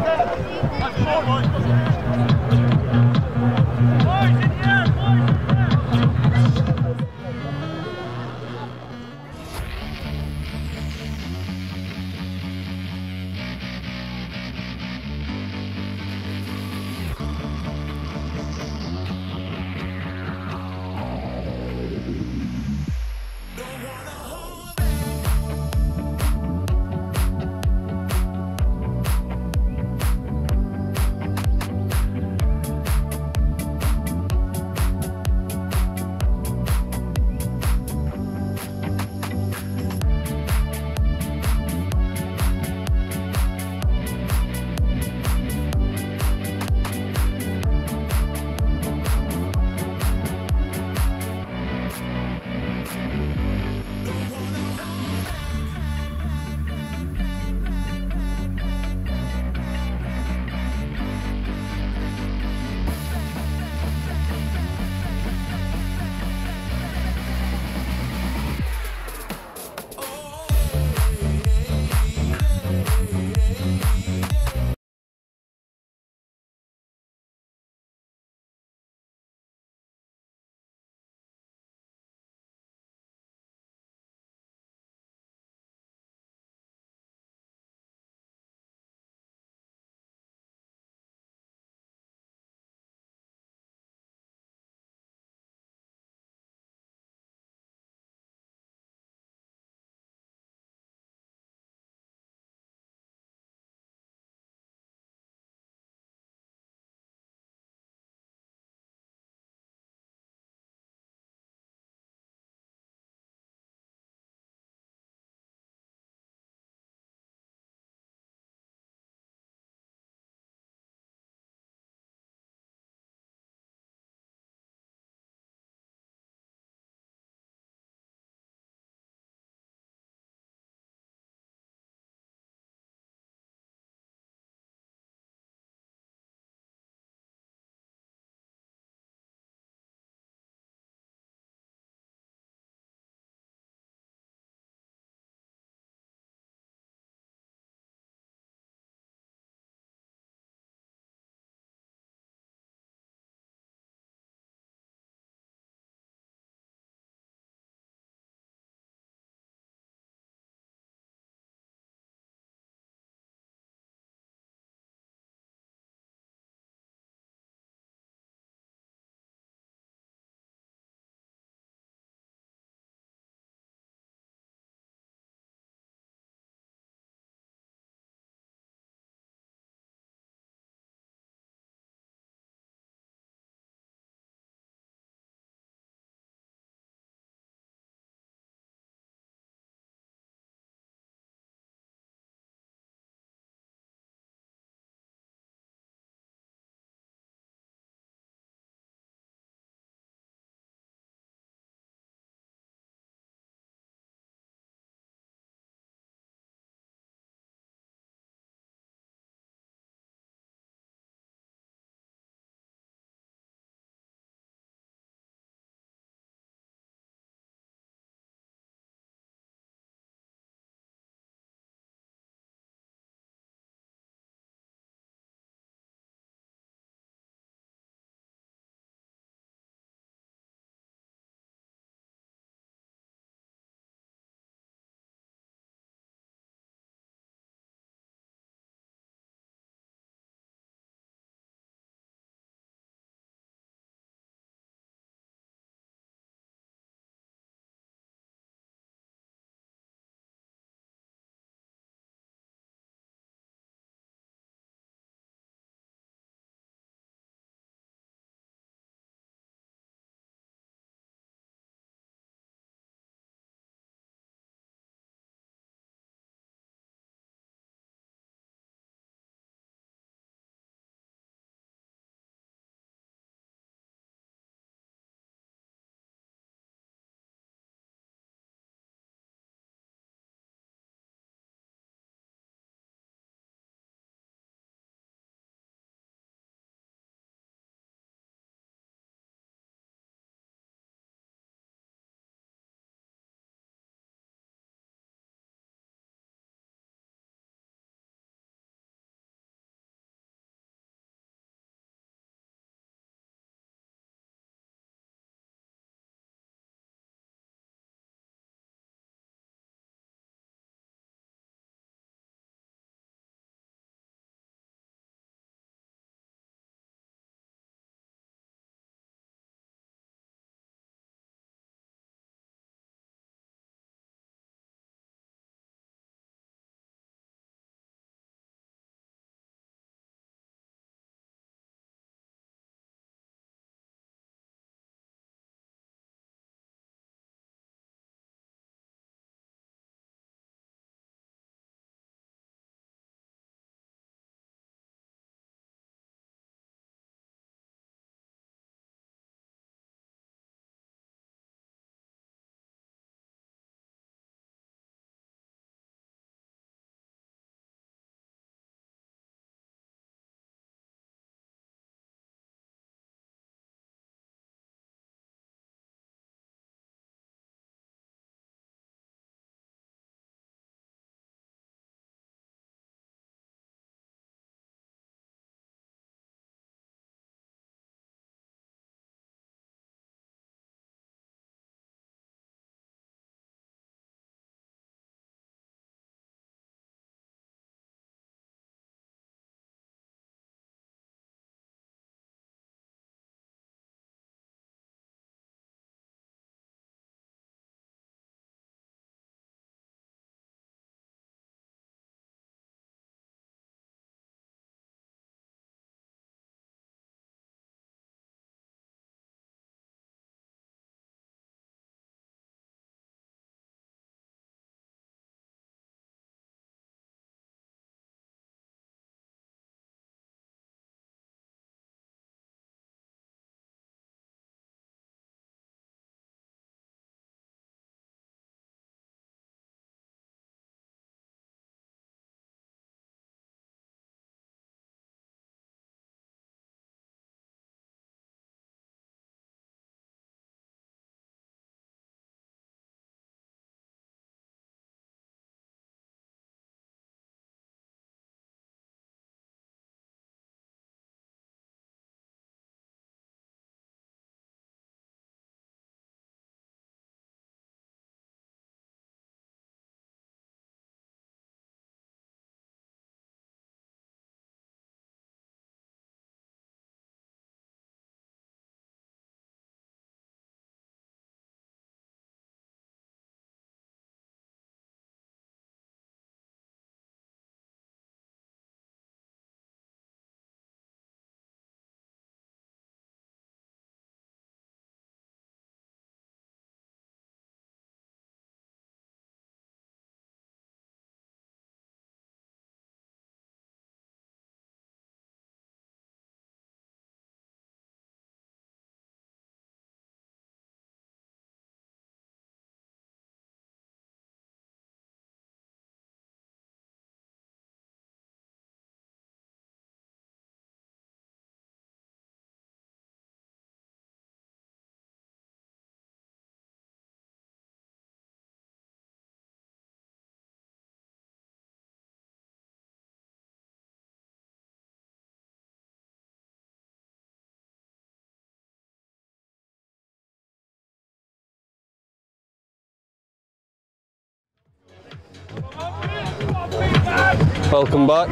Welcome back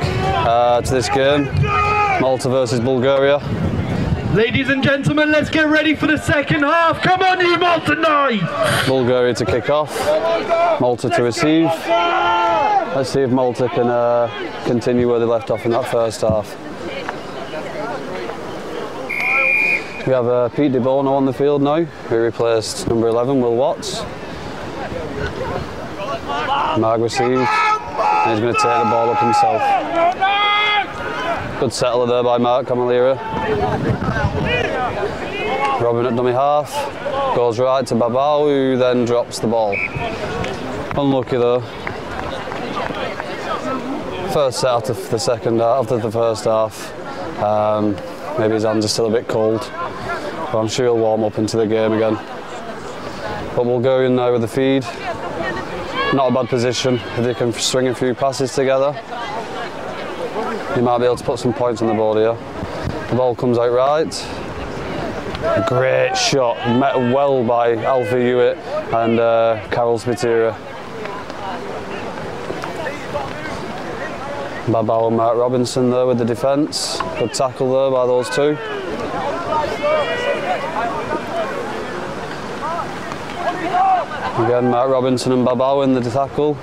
uh, to this game, Malta versus Bulgaria. Ladies and gentlemen, let's get ready for the second half. Come on, you Malta Knights! Bulgaria to kick off, Malta to receive. Let's see if Malta can uh, continue where they left off in that first half. We have uh, Pete De Bono on the field now, who replaced number 11, Will Watts. Mark received, and he's going to take the ball up himself. Good settler there by Mark Camilleri. Robin at dummy half, goes right to Babao, who then drops the ball. Unlucky though. First set out of the second half, after the first half. Um, maybe his hands are still a bit cold, but I'm sure he'll warm up into the game again. But we'll go in now with the feed. Not a bad position if they can string a few passes together. you might be able to put some points on the board here. The ball comes out right. Great shot, met well by Alfie Hewitt and uh, Carol Spiteri. Babao and Mark Robinson there with the defence. Good tackle there by those two. Again, Mark Robinson and Babao in the tackle.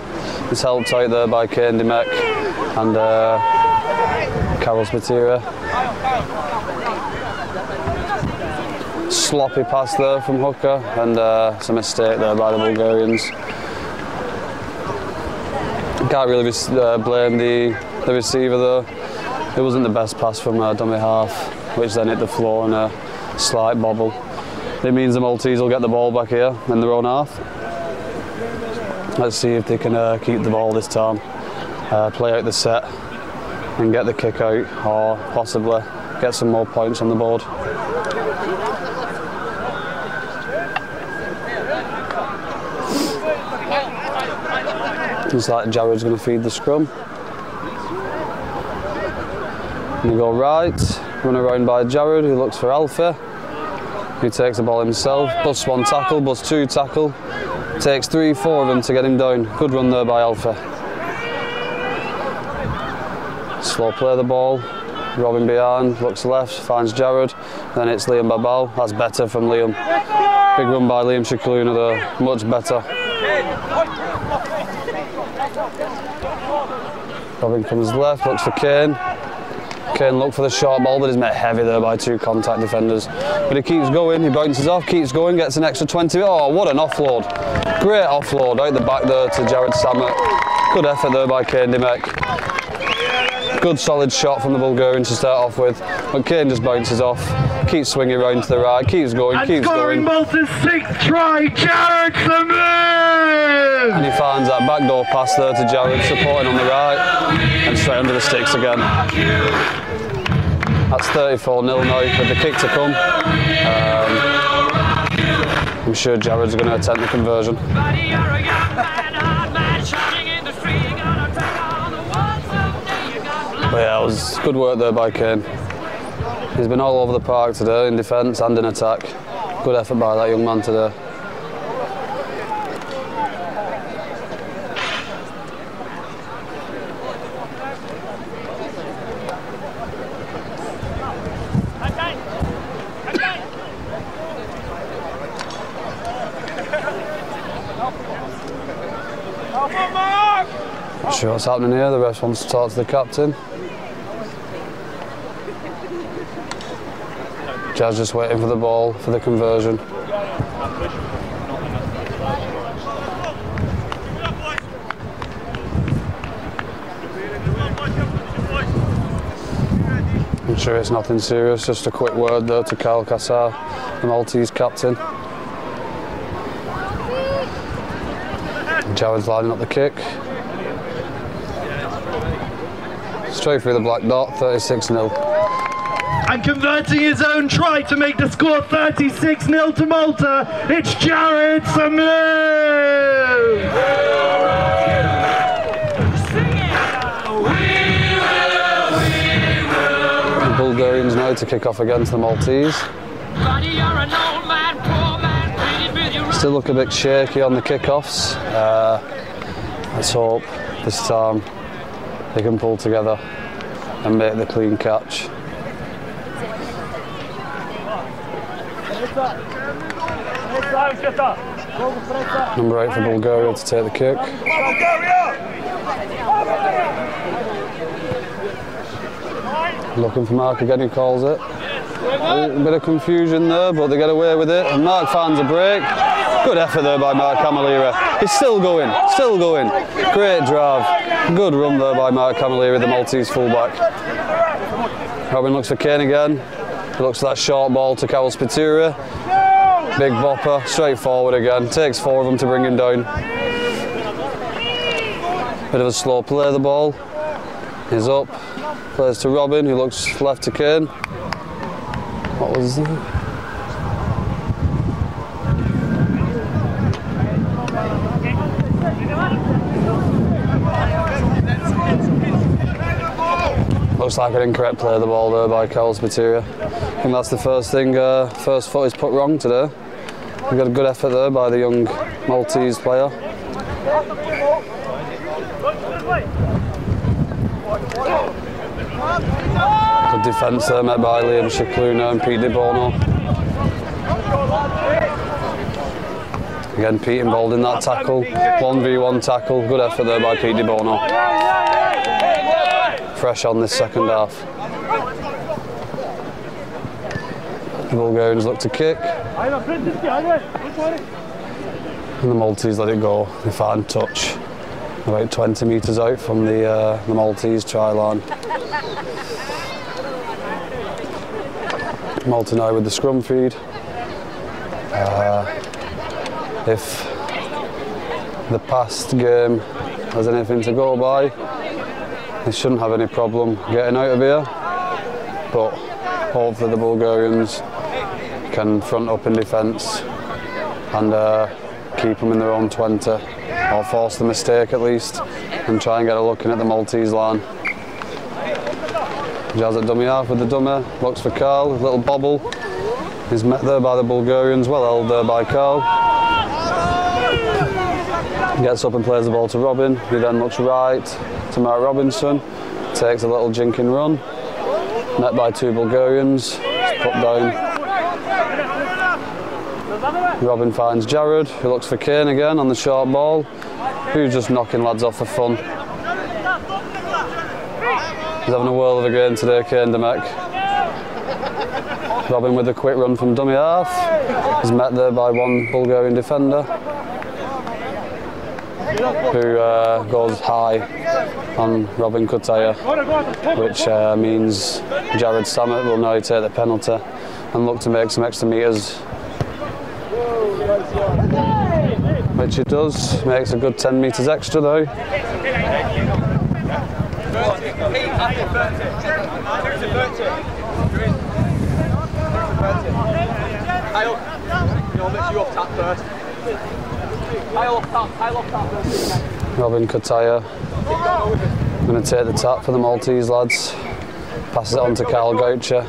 It's helped out there by Kane Dimech and uh, Carol Spiteri. Sloppy pass there from Hooker and uh, it's a mistake there by the Bulgarians. Can't really uh, blame the, the receiver though. It wasn't the best pass from uh, dummy half, which then hit the floor in a slight bobble. It means the Maltese will get the ball back here in their own half. Let's see if they can uh, keep the ball this time, uh, play out the set and get the kick out or possibly get some more points on the board. Looks like Jared's going to feed the scrum. And go right, run around by Jared who looks for Alpha. He takes the ball himself, bus one tackle, bus two tackle. Takes three, four of them to get him down. Good run there by Alpha. Slow play the ball. Robin behind, looks left, finds Jared. Then it's Liam Babal. That's better from Liam. Big run by Liam Scicluna there, much better. Robin comes left, looks for Kane. Kane look for the short ball, but he's met heavy there by two contact defenders. But he keeps going, he bounces off, keeps going, gets an extra 20. Oh, what an offload. Great offload out the back there to Jared Sammut. Good effort there by Kane Dimech. Good solid shot from the Bulgarian to start off with. But Kane just bounces off, keeps swinging around to the right, keeps going, And keeps scoring going. Malta's sixth try, Jared Sammut! And he finds that backdoor pass there to Jared, supporting on the right, and straight under the sticks again. That's 34 0 now with the kick to come. Um, I'm sure Jared's going to attempt the conversion. But yeah, it was good work there by Kane. He's been all over the park today in defence and in attack. Good effort by that young man today. Sure what's happening here. The ref wants to talk to the captain. Jazz just waiting for the ball for the conversion. I'm sure it's nothing serious, just a quick word there to Kyle Cassar, the Maltese captain. Jared's lining up the kick. Straight through the black dot, 36 0. And converting his own try to make the score 36 0 to Malta, it's Jared Sammut! The Bulgarians now to kick off against the Maltese. Still look a bit shaky on the kickoffs. Uh, let's hope this time they can pull together and make the clean catch. Number eight for Bulgaria to take the kick. Looking for Mark again, he calls it. A bit of confusion there, but they get away with it. And Mark finds a break. Good effort there by Mark Camilleri. He's still going, still going. Great drive. Good run there by Mark Camilleri, the Maltese fullback. Robin looks for Kane again. Looks for that short ball to Carol Spiteri. Big bopper, straight forward again. Takes four of them to bring him down. Bit of a slow play, of the ball. He's up. Plays to Robin, who looks left to Kane. What was that? Looks like an incorrect play of the ball there by Carlos Materia. Think that's the first thing, uh, first foot is put wrong today. We got a good effort there by the young Maltese player. Good defence there met by Liam Scicluna and Pete De Bono. Again, Pete involved in that tackle. 1v1 tackle. Good effort there by Pete De Bono. Fresh on this second half. The Bulgarians look to kick. And the Maltese let it go. They find touch. About 20 metres out from the, uh, the Maltese try line. Malta now with the scrum feed. Uh, if the past game has anything to go by, they shouldn't have any problem getting out of here. But hopefully the Bulgarians can front up in defence and uh, keep them in their own 20 or force the mistake at least and try and get a look in at the Maltese line. Jazz at dummy half with the dummy, looks for Carl, little bobble. He's met there by the Bulgarians, well held there by Carl. Gets up and plays the ball to Robin, who then looks right to Mark Robinson, takes a little jinking run. Met by two Bulgarians, put down. Robin finds Jared, who looks for Kane again on the short ball, who's just knocking lads off for fun. He's having a whirl of a game today, Kane Dimech. Robin with a quick run from dummy half. He's met there by one Bulgarian defender who uh, goes high on Robin Kutaya, which uh, means Jared Sammut will now take the penalty and look to make some extra metres. Which it does, makes a good 10 metres extra though. Robin Kutaya going to take the tap for the Maltese lads. Passes it on to Carl Goucher.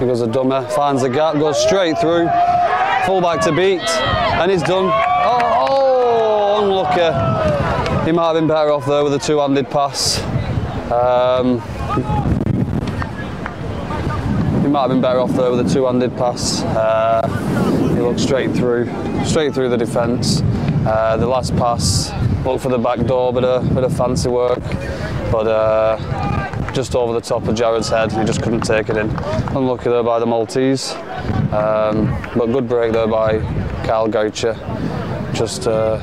He goes a dummer, finds the gap, goes straight through. Full back to beat, and he's done. Oh, oh, unlucky. He might have been better off there with a two-handed pass. Um, he might have been better off there with a two-handed pass. Uh, he looked straight through, straight through the defence. Uh, the last pass, looked for the back door, bit of, bit of fancy work, but uh, just over the top of Jared's head, he just couldn't take it in. Unlucky there by the Maltese, um, but good break there by Carl Goucher. Just uh,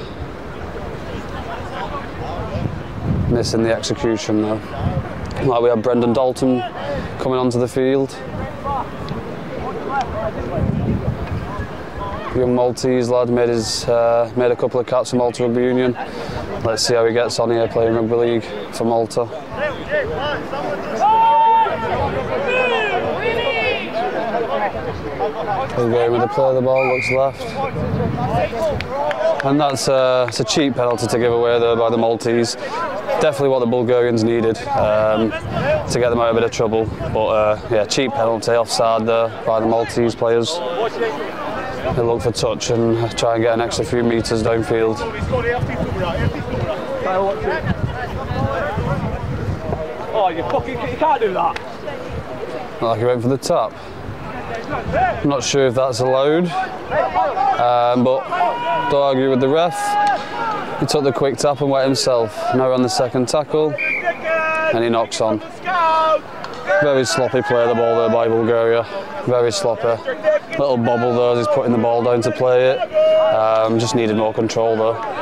missing the execution though. Like we have Brendan Dalton coming onto the field. Young Maltese lad made his uh, made a couple of cuts for Malta Rugby Union. Let's see how he gets on here playing rugby league for Malta. Good game with the play of the ball, looks left. And that's uh, it's a cheap penalty to give away there by the Maltese. Definitely what the Bulgarians needed um, to get them out of a bit of trouble. But uh, yeah, cheap penalty offside there by the Maltese players. They look for touch and try and get an extra few metres downfield. Oh you fucking you can't do that. Like he went for the tap. I'm not sure if that's allowed, um, but don't argue with the ref. He took the quick tap and wet himself. Now on the second tackle, and he knocks on. Very sloppy play of the ball there by Bulgaria. Very sloppy. Little bobble there as he's putting the ball down to play it. Um, just needed more control though.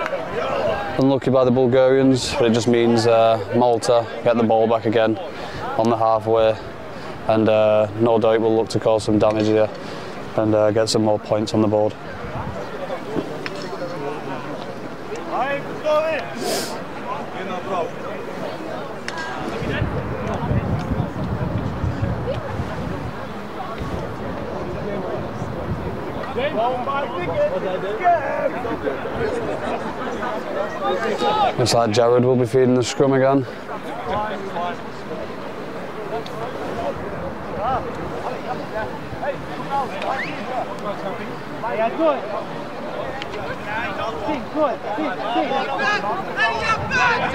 Unlucky by the Bulgarians, but it just means uh, Malta get the ball back again on the halfway, and uh, no doubt we'll look to cause some damage here and uh, get some more points on the board. Looks like Jared will be feeding the scrum again.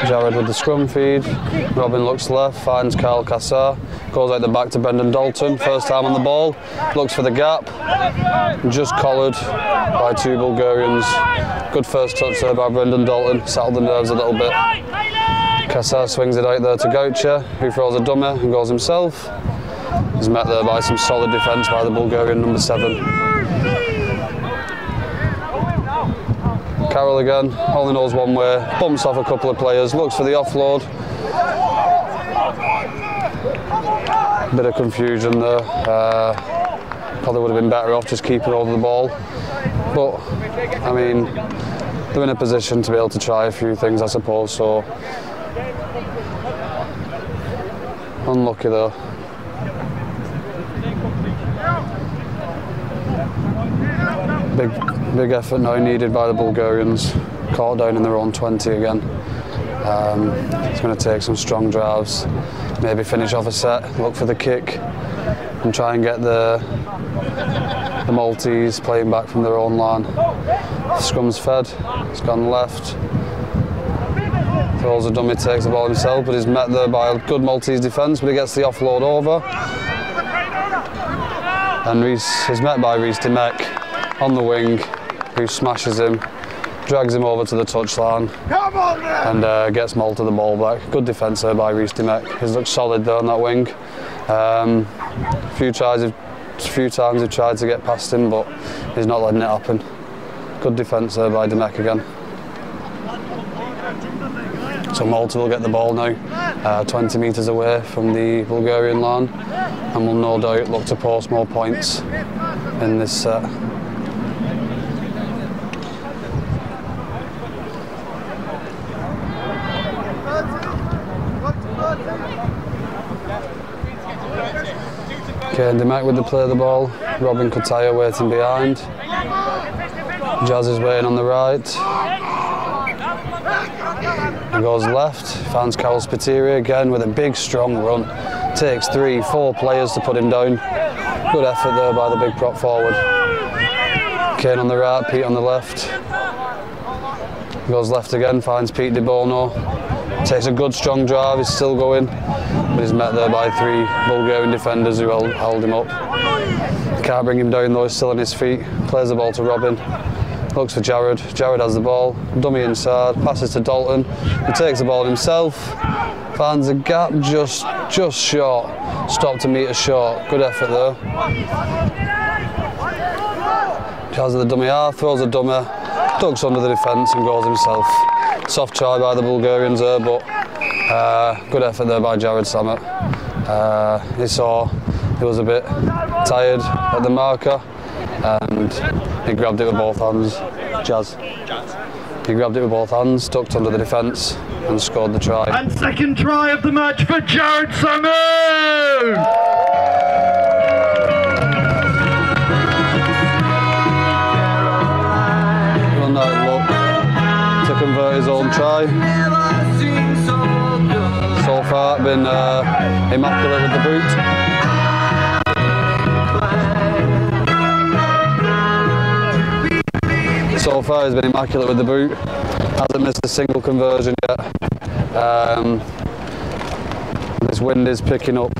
Jared with the scrum feed. Robin looks left, finds Carl Cassar. Goes out the back to Brendan Dalton. First time on the ball. Looks for the gap. Just collared by two Bulgarians. Good first touch there by Brendan Dalton. Settled the nerves a little bit. Cassar swings it out there to Goucher, who throws a dummy and goes himself. He's met there by some solid defence by the Bulgarian number seven. Carroll again, only knows one way, bumps off a couple of players, looks for the offload. Bit of confusion there. Uh, probably would have been better off just keeping hold of the ball. But, I mean, they're in a position to be able to try a few things, I suppose, so. Unlucky though. Big, big effort now needed by the Bulgarians. Caught down in their own 20 again. Um, it's going to take some strong drives. Maybe finish off a set, look for the kick, and try and get the the Maltese playing back from their own line. Scrum's fed. It's gone left. Throws a dummy, takes the ball himself, but he's met there by a good Maltese defence, but he gets the offload over. And Reese is met by Reese Dimech on the wing, who smashes him, drags him over to the touchline, and uh, gets Malta the ball back. Good defence there by Reese Dimech. He's looked solid there on that wing. Um, a few tries, a few times he's tried to get past him, but he's not letting it happen. Good defence there by Dimech again. So Malta will get the ball now, uh, 20 metres away from the Bulgarian line, and will no doubt look to post more points in this set. Kane Dimech with the play of the ball, Robin Kotaya waiting behind, Jazz is waiting on the right, he goes left, finds Carol Spiteri again with a big strong run. Takes three, four players to put him down. Good effort there by the big prop forward. Kane on the right, Pete on the left. Goes left again, finds Pete De Bono. Takes a good strong drive, he's still going, but he's met there by three Bulgarian defenders who held, held him up. Can't bring him down though, he's still on his feet. Plays the ball to Robin. Looks for Jared. Jared has the ball. Dummy inside. Passes to Dalton. He takes the ball himself. Finds a gap just just short. Stopped a metre short. Good effort there. Has the dummy half. Throws a dummy. Ducks under the defence and goes himself. Soft try by the Bulgarians there, but uh, good effort there by Jared Sammut. Uh, he saw he was a bit tired at the marker and he grabbed it with both hands. Jazz. He grabbed it with both hands, tucked under the defence and scored the try. And second try of the match for Jared Sammut! His own try. So far been uh, immaculate with the boot. So far he's been immaculate with the boot. Hasn't missed a single conversion yet. Um, This wind is picking up.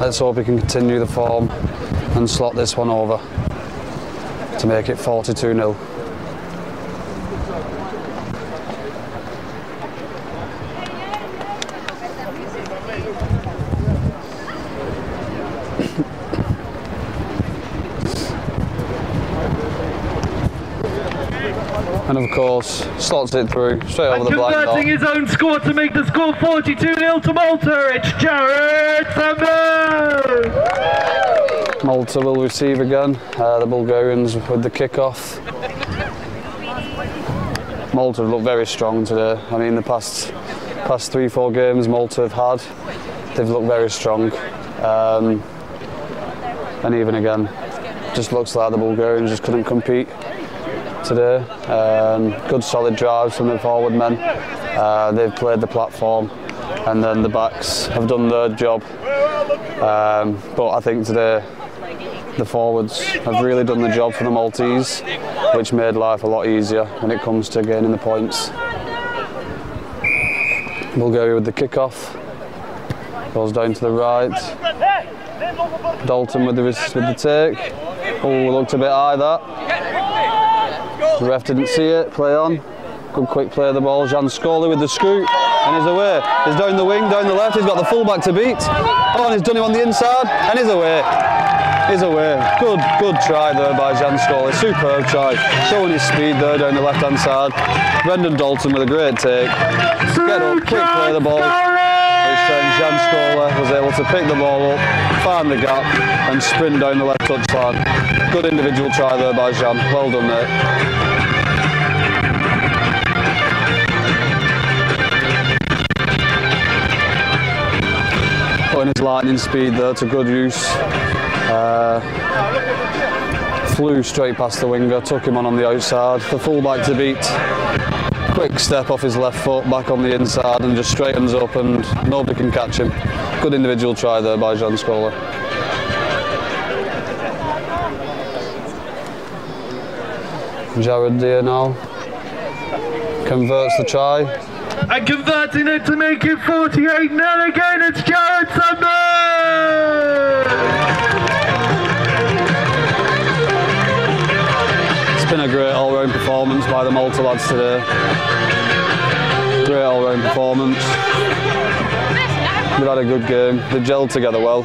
Let's hope he can continue the form and slot this one over to make it 42 0. And of course, slots it through straight over And the black converting his own score to make the score 42-0 to Malta, it's Jared Sammut! Malta will receive again. Uh, the Bulgarians with the kick-off. Malta have looked very strong today. I mean, the past past three, four games Malta have had, they've looked very strong. Um, and even again, just looks like the Bulgarians just couldn't compete today. Um, good solid drives from the forward men. Uh, they've played the platform, and then the backs have done their job. Um, but I think today the forwards have really done the job for the Maltese, which made life a lot easier when it comes to gaining the points. Bulgaria with the kick-off. Goes down to the right. Dalton with the, with the take. Oh, looked a bit high that. The ref didn't see it. Play on. Good quick play of the ball. Jan Scully with the scoop And he's away. He's down the wing, down the left. He's got the fullback to beat. Oh, and he's done him on the inside. And he's away. He's away. Good, good try there by Jan Scully. Superb try. Showing his speed there down the left hand side. Brendan Dalton with a great take. Get up, quick play of the ball. Jan Scola was able to pick the ball up, find the gap, and sprint down the left touchline. Good individual try there by Jan. Well done, mate. Putting his lightning speed there to good use. Uh, flew straight past the winger, took him on on the outside. The fullback to beat quick step off his left foot, back on the inside, and just straightens up, and nobody can catch him. Good individual try there by John Scola. Jared Deere now converts the try. And converting it to make it 48 0 again, it's Jared Sammut! A great all-round performance by the Malta lads today. Great all-round performance. They've had a good game. They gelled together well.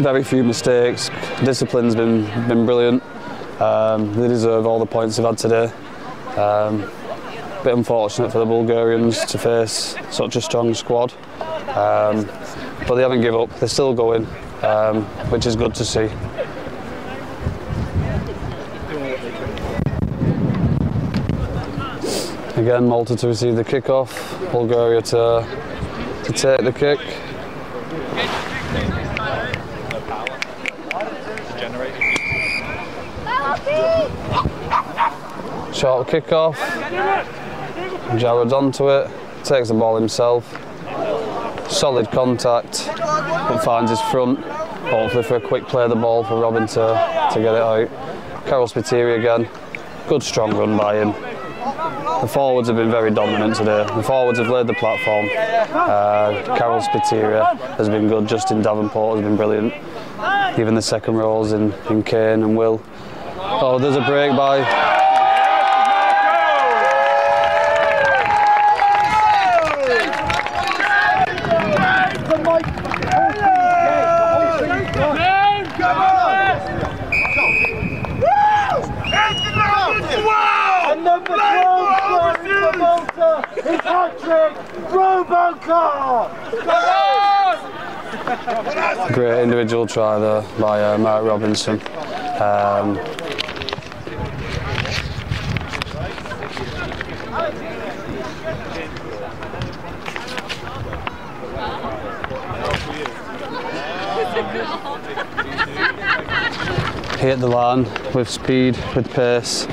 Very few mistakes. Discipline's been been brilliant. Um, they deserve all the points they've had today. Um, bit unfortunate for the Bulgarians to face such a strong squad, um, but they haven't give up. They're still going, um, which is good to see. Again, Malta to receive the kick-off, Bulgaria to, to take the kick. Short kick-off, Jared's onto it, takes the ball himself, solid contact, but finds his front, hopefully for a quick play of the ball for Robin to, to get it out. Carol Spiteri again, good strong run by him. The forwards have been very dominant today. The forwards have laid the platform. Uh, Carol Spiteria has been good. Justin Davenport has been brilliant. Even the second rows in, in Kane and Will. Oh, there's a break by. And number 12 for Hat-trick, Robocar! Great individual try there by uh, Mark Robinson. Um, hit the line with speed, with pace,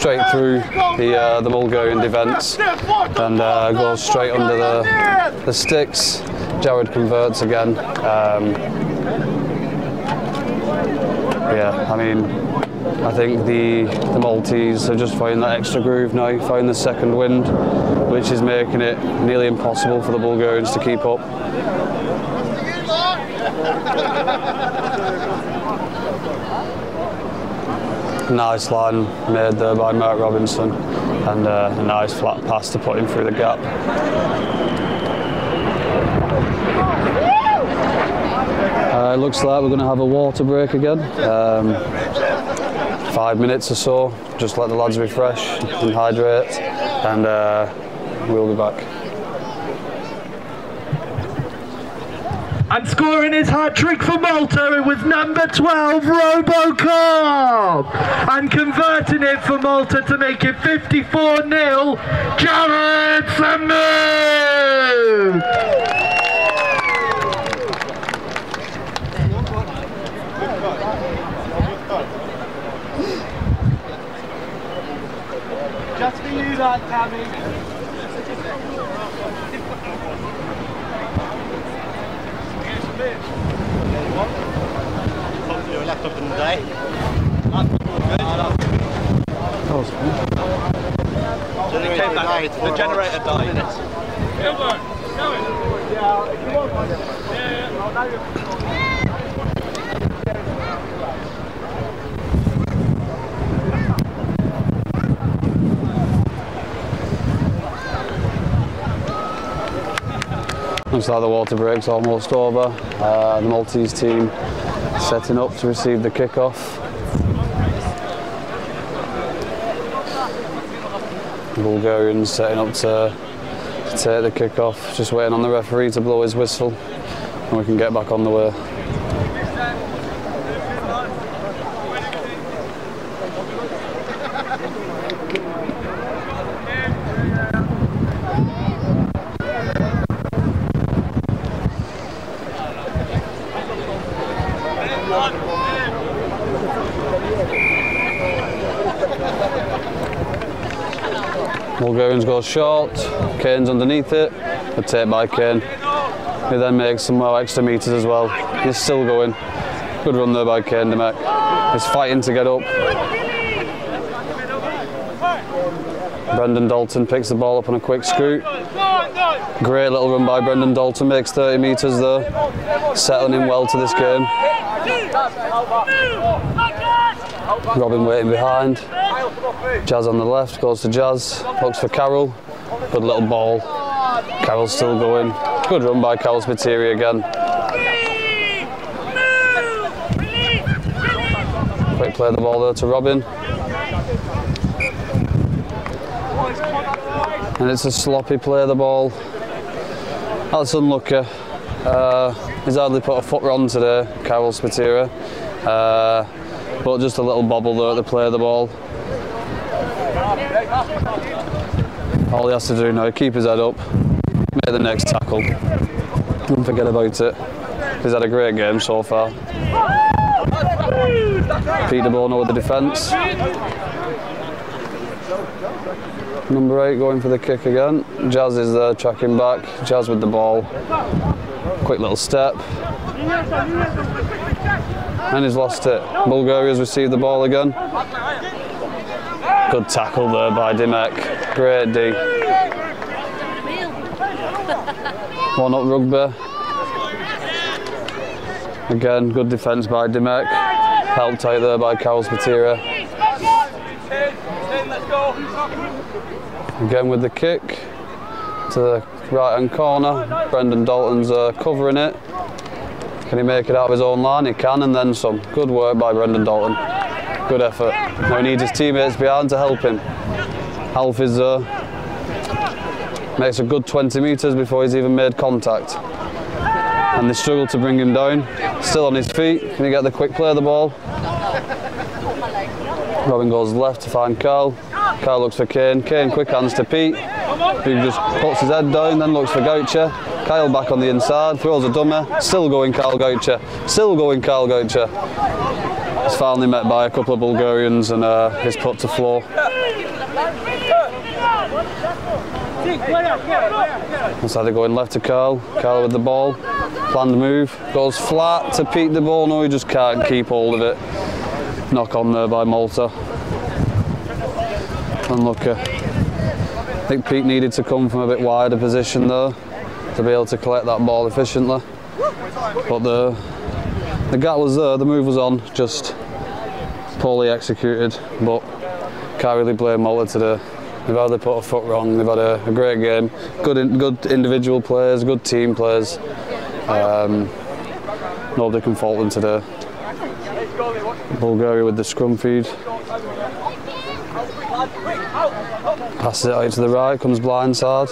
straight through the uh, the Bulgarian defence, and uh, goes straight under the the sticks. Jared converts again. Um, yeah, I mean, I think the the Maltese have just found that extra groove now, found the second wind, which is making it nearly impossible for the Bulgarians to keep up. Nice line made there by Mark Robinson, and uh, a nice flat pass to put him through the gap. Uh, it looks like we're going to have a water break again. Um, five minutes or so, just let the lads refresh and hydrate, and uh, we'll be back. And scoring his hat trick for Malta, it was number 12, Robocop. And converting it for Malta to make it 54 0, Jared Sammut. Just for you, that, Tammy. Your laptop in the day. Came back. The generator died. Looks like the water break's almost over. Uh, the Maltese team setting up to receive the kick-off. The Bulgarians setting up to, to take the kick-off. Just waiting on the referee to blow his whistle and we can get back on the way. Bulgarians go short, Kane's underneath it, a take by Kane. He then makes some more extra metres as well. He's still going. Good run there by Kane Dimech. He's fighting to get up. Brendan Dalton picks the ball up on a quick scoot. Great little run by Brendan Dalton, makes 30 metres there. Settling in well to this game. Robin waiting behind. Jazz on the left, goes to Jazz, looks for Carroll. Good little ball. Carroll's still going. Good run by Carroll Spiteri again. Quick play of the ball there to Robin. And it's a sloppy play of the ball. That's unlucky. Uh, he's hardly put a foot on today, Carroll Spiteri. Uh, but just a little bobble there at the play of the ball. All he has to do now, keep his head up, make the next tackle, Don't forget about it. He's had a great game so far. Peter Bono with the defence. Number eight going for the kick again. Jazz is there tracking back. Jazz with the ball. Quick little step. And he's lost it. Bulgaria's received the ball again. Good tackle there by Dimech. Great D. One up rugby. Again, good defence by Dimech. Helped out there by Carol Spiteri. Again with the kick to the right hand corner. Brendan Dalton's uh, covering it. Can he make it out of his own line? He can, and then some. Good work by Brendan Dalton. Good effort. Now he needs his teammates behind to help him. Alf is there. Makes a good 20 metres before he's even made contact. And they struggle to bring him down. Still on his feet. Can he get the quick play of the ball? Robin goes left to find Carl. Carl looks for Kane. Kane quick hands to Pete. Who just puts his head down, then looks for Goucher. Kyle back on the inside, throws a dummy. Still going Carl Goucher. Still going Carl Goucher. He's finally met by a couple of Bulgarians and uh, is put to floor. Like they're going left to Carl. Carl with the ball. Planned move. Goes flat to Pete the ball, no he just can't keep hold of it. knock on there by Malta. Unlucky. I think Pete needed to come from a bit wider position there to be able to collect that ball efficiently. But the the gap was there, the move was on, just poorly executed. But can't really blame Malta today. They've hardly put a foot wrong. They've had a, a great game. Good, in, good individual players, good team players. Um, nobody can fault them today. Bulgaria with the scrum feed. Passes it out to the right, comes blindside.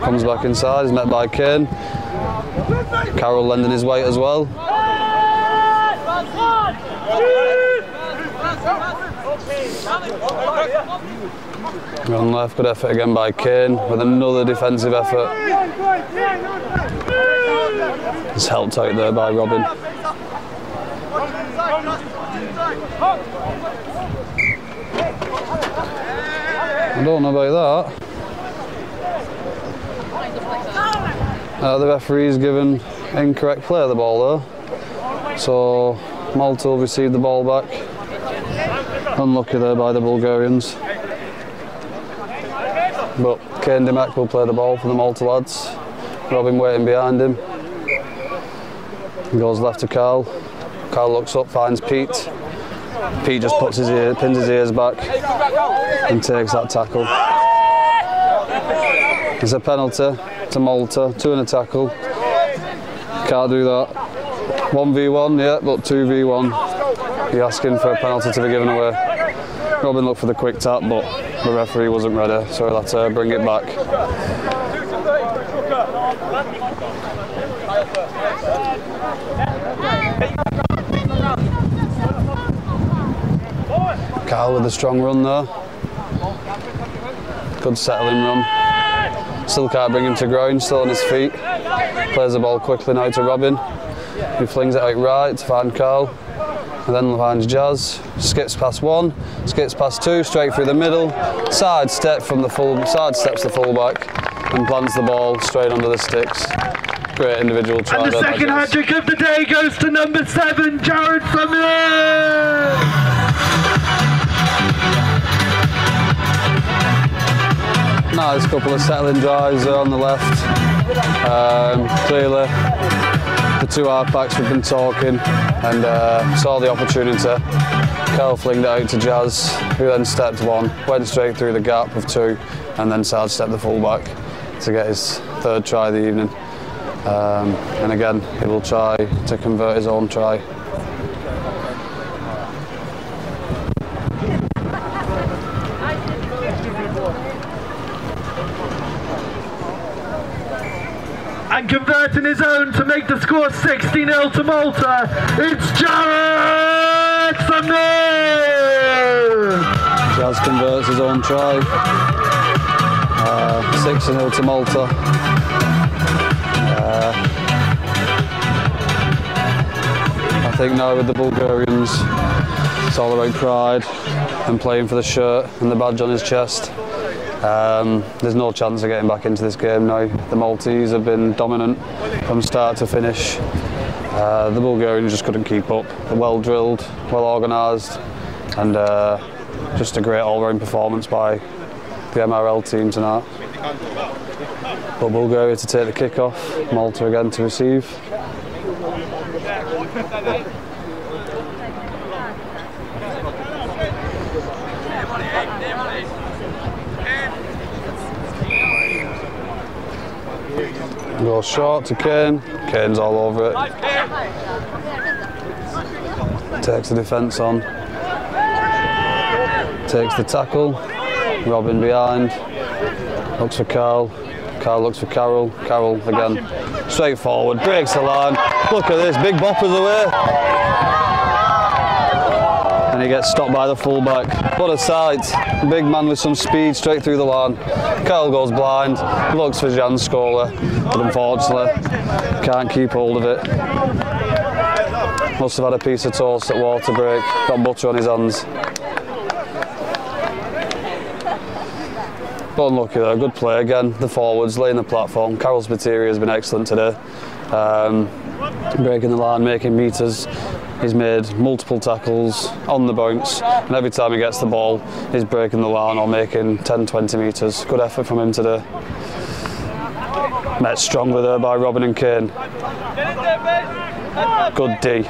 Comes back inside, is met by Kane. Carroll lending his weight as well. Run left, good effort again by Kane with another defensive effort. It's helped out there by Robin. I don't know about that. Uh, the referee's given incorrect play of the ball there. So Malta will receive the ball back. Unlucky there by the Bulgarians. But Kane Dimech will play the ball for the Malta lads. Robin waiting behind him. Goes left to Carl. Carl looks up, finds Pete. Pete just puts his ear, pins his ears back and takes that tackle. It's a penalty to Malta, two in a tackle. Can't do that. 1v1, yeah, but 2v1. You're asking for a penalty to be given away. Robin looked for the quick tap, but the referee wasn't ready, so he'll have to bring it back. Carl with a strong run there. Good settling run. Still can't bring him to ground, still on his feet. Plays the ball quickly now to Robin. He flings it out right to find Carl. And then finds Jazz. Skips past one, skips past two, straight through the middle. Side step from the full side steps the fullback and plants the ball straight under the sticks. Great individual try. And the second hat trick of the day goes to number seven, Jared Sammut. Nice couple of settling drives there on the left. Um, clearly, the two halfbacks we've been talking and uh, saw the opportunity. Carl flinged it out to Jazz, who then stepped one, went straight through the gap of two, and then sidestepped the fullback to get his third try of the evening. Um, and again, he will try to convert his own try. Converting his own to make the score 16-0 to Malta, it's Jared Sammut. Jazz converts his own try. Uh, 6 0 to Malta. Uh, I think now with the Bulgarians, it's all about pride and playing for the shirt and the badge on his chest. Um, there's no chance of getting back into this game now. The Maltese have been dominant from start to finish. Uh, the Bulgarians just couldn't keep up. They're well drilled, well organised, and uh, just a great all-round performance by the MRL team tonight. But Bulgaria to take the kick off, Malta again to receive. Goes short to Kane. Kane's all over it. Takes the defence on. Takes the tackle. Robin behind. Looks for Carl. Carl looks for Carroll. Carroll again. Straight forward. Breaks the line. Look at this. Big boppers away. He gets stopped by the fullback. What a sight. Big man with some speed straight through the line. Carl goes blind. Looks for Jan Scola. But unfortunately, can't keep hold of it. Must have had a piece of toast at water break. Got butter on his hands. But unlucky though, good play again. The forwards laying the platform. Carroll's material has been excellent today. um, breaking the line, making meters. He's made multiple tackles on the bounce, and every time he gets the ball, he's breaking the line or making 10 20 metres. Good effort from him today. Met strongly there by Robin and Kane. Good D.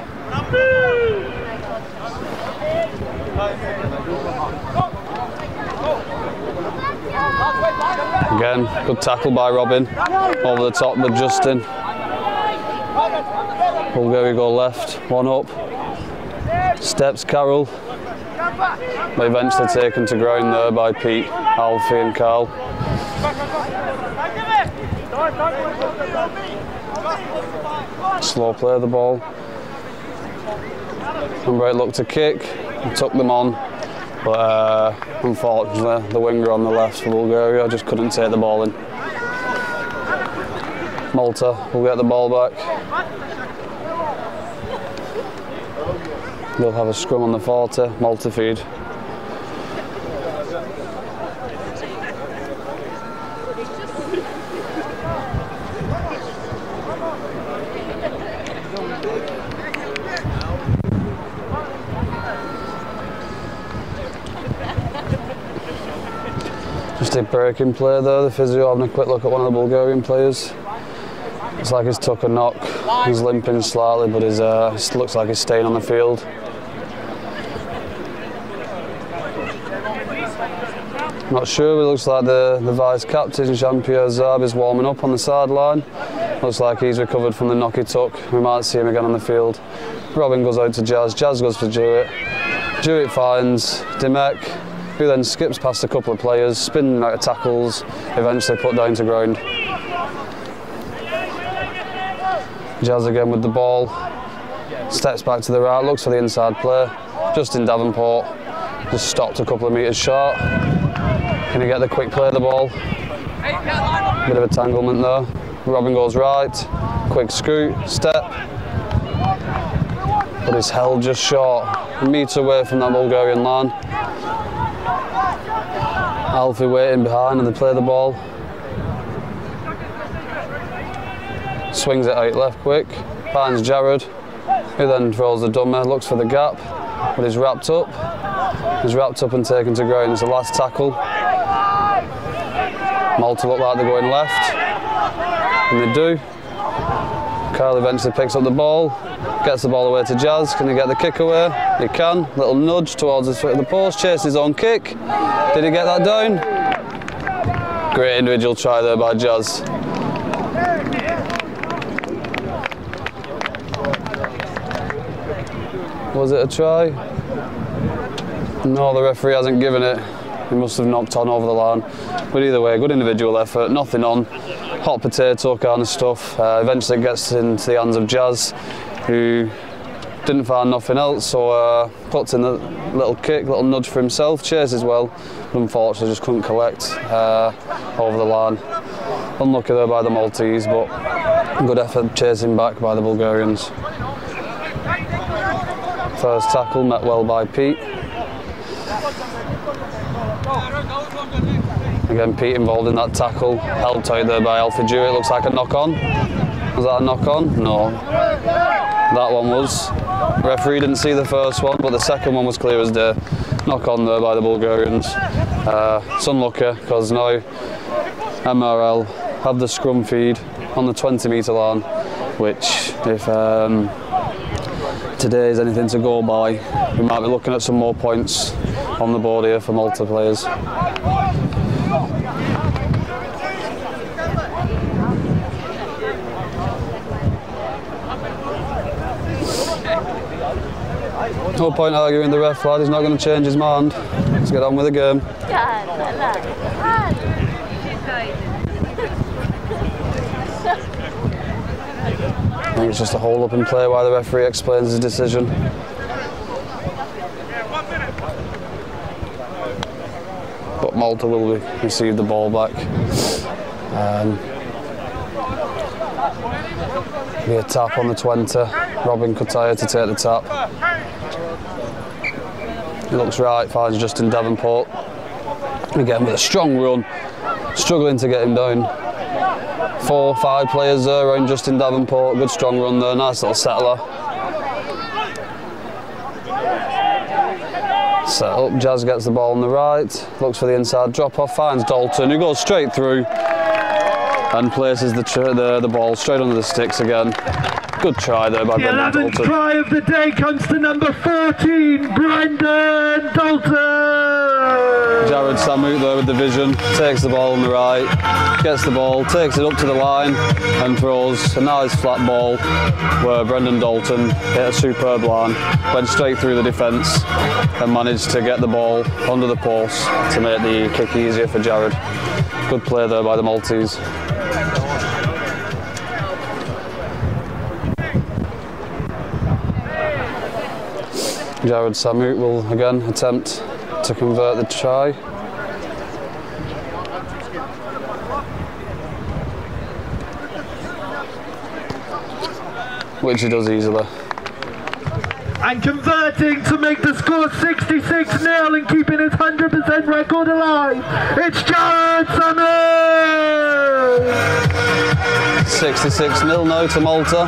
Again, good tackle by Robin. Over the top with Justin. Bulgaria go left, one up. Steps Carroll. But eventually taken to ground there by Pete, Alfie and Carl. Slow play of the ball. Umbright looked to kick, took them on, but uh, unfortunately the winger on the left for Bulgaria just couldn't take the ball in. Malta will get the ball back. They'll have a scrum on the 40, multi-feed. Just a breaking play there, the physio having a quick look at one of the Bulgarian players. It's like he's took a knock, he's limping slightly, but he's, uh, looks like he's staying on the field. Not sure, but it looks like the, the vice captain, Jean-Pierre Zab, is warming up on the sideline. Looks like he's recovered from the knock he took. We might see him again on the field. Robin goes out to Jazz, Jazz goes for Hewitt. Hewitt finds Dimech, who then skips past a couple of players, spinning out of tackles, eventually put down to ground. Jazz again with the ball, steps back to the right, looks for the inside play. Justin Davenport just stopped a couple of metres short. Can he get the quick play of the ball? Bit of entanglement there. Robin goes right, quick scoot, step. But it's held just short, a metre away from that Bulgarian line. Alfie waiting behind and they play the ball. Swings it out left quick, finds Jared, who then throws the dummy, looks for the gap, but he's wrapped up. He's wrapped up and taken to ground. It's the last tackle. Malta look like they're going left, and they do. Kyle eventually picks up the ball, gets the ball away to Jazz. Can he get the kick away? He can. Little nudge towards the foot of the post, chase his own kick. Did he get that down? Great individual try there by Jazz. Was it a try? No, the referee hasn't given it. He must have knocked on over the line. But either way, good individual effort, nothing on. Hot potato kind of stuff. Uh, eventually it gets into the hands of Jazz, who didn't find nothing else, so uh, puts in a little kick, little nudge for himself, chases well, but unfortunately just couldn't collect uh, over the line. Unlucky there by the Maltese, but good effort chasing back by the Bulgarians. First tackle met well by Pete. Again, Pete involved in that tackle, helped out there by Alfie Dewey. It looks like a knock on. Was that a knock on? No. That one was. Referee didn't see the first one, but the second one was clear as day. Knock on there by the Bulgarians. Uh, it's unlucky because now MRL have the scrum feed on the 20 metre line, which if um, today is anything to go by, we might be looking at some more points on the board here for Malta players. No point arguing the ref, lad. He's not going to change his mind. Let's get on with the game. Think it's just a hold up and play while the referee explains his decision. But Malta will receive the ball back. Um, be a tap on the 20. Robin Kutaya to take the tap. Looks right, finds Justin Davenport. Again with a strong run, struggling to get him down. Four, five players there around Justin Davenport. Good strong run there, nice little settler. Set up, Jazz gets the ball on the right, looks for the inside drop off, finds Dalton, who goes straight through and places the, the, the ball straight under the sticks again. Good try there by The Brendan 11th Dalton. try of the day comes to number 14, Brendan Dalton. Jared Sammut there with the vision, takes the ball on the right, gets the ball, takes it up to the line and throws a nice flat ball where Brendan Dalton hit a superb line, went straight through the defence and managed to get the ball under the post to make the kick easier for Jared. Good play there by the Maltese. Jared Sammut will again attempt to convert the try. Which he does easily. And converting to make the score 66 0 and keeping his 100% record alive. It's Jared Sammut. 66 0 now to Malta.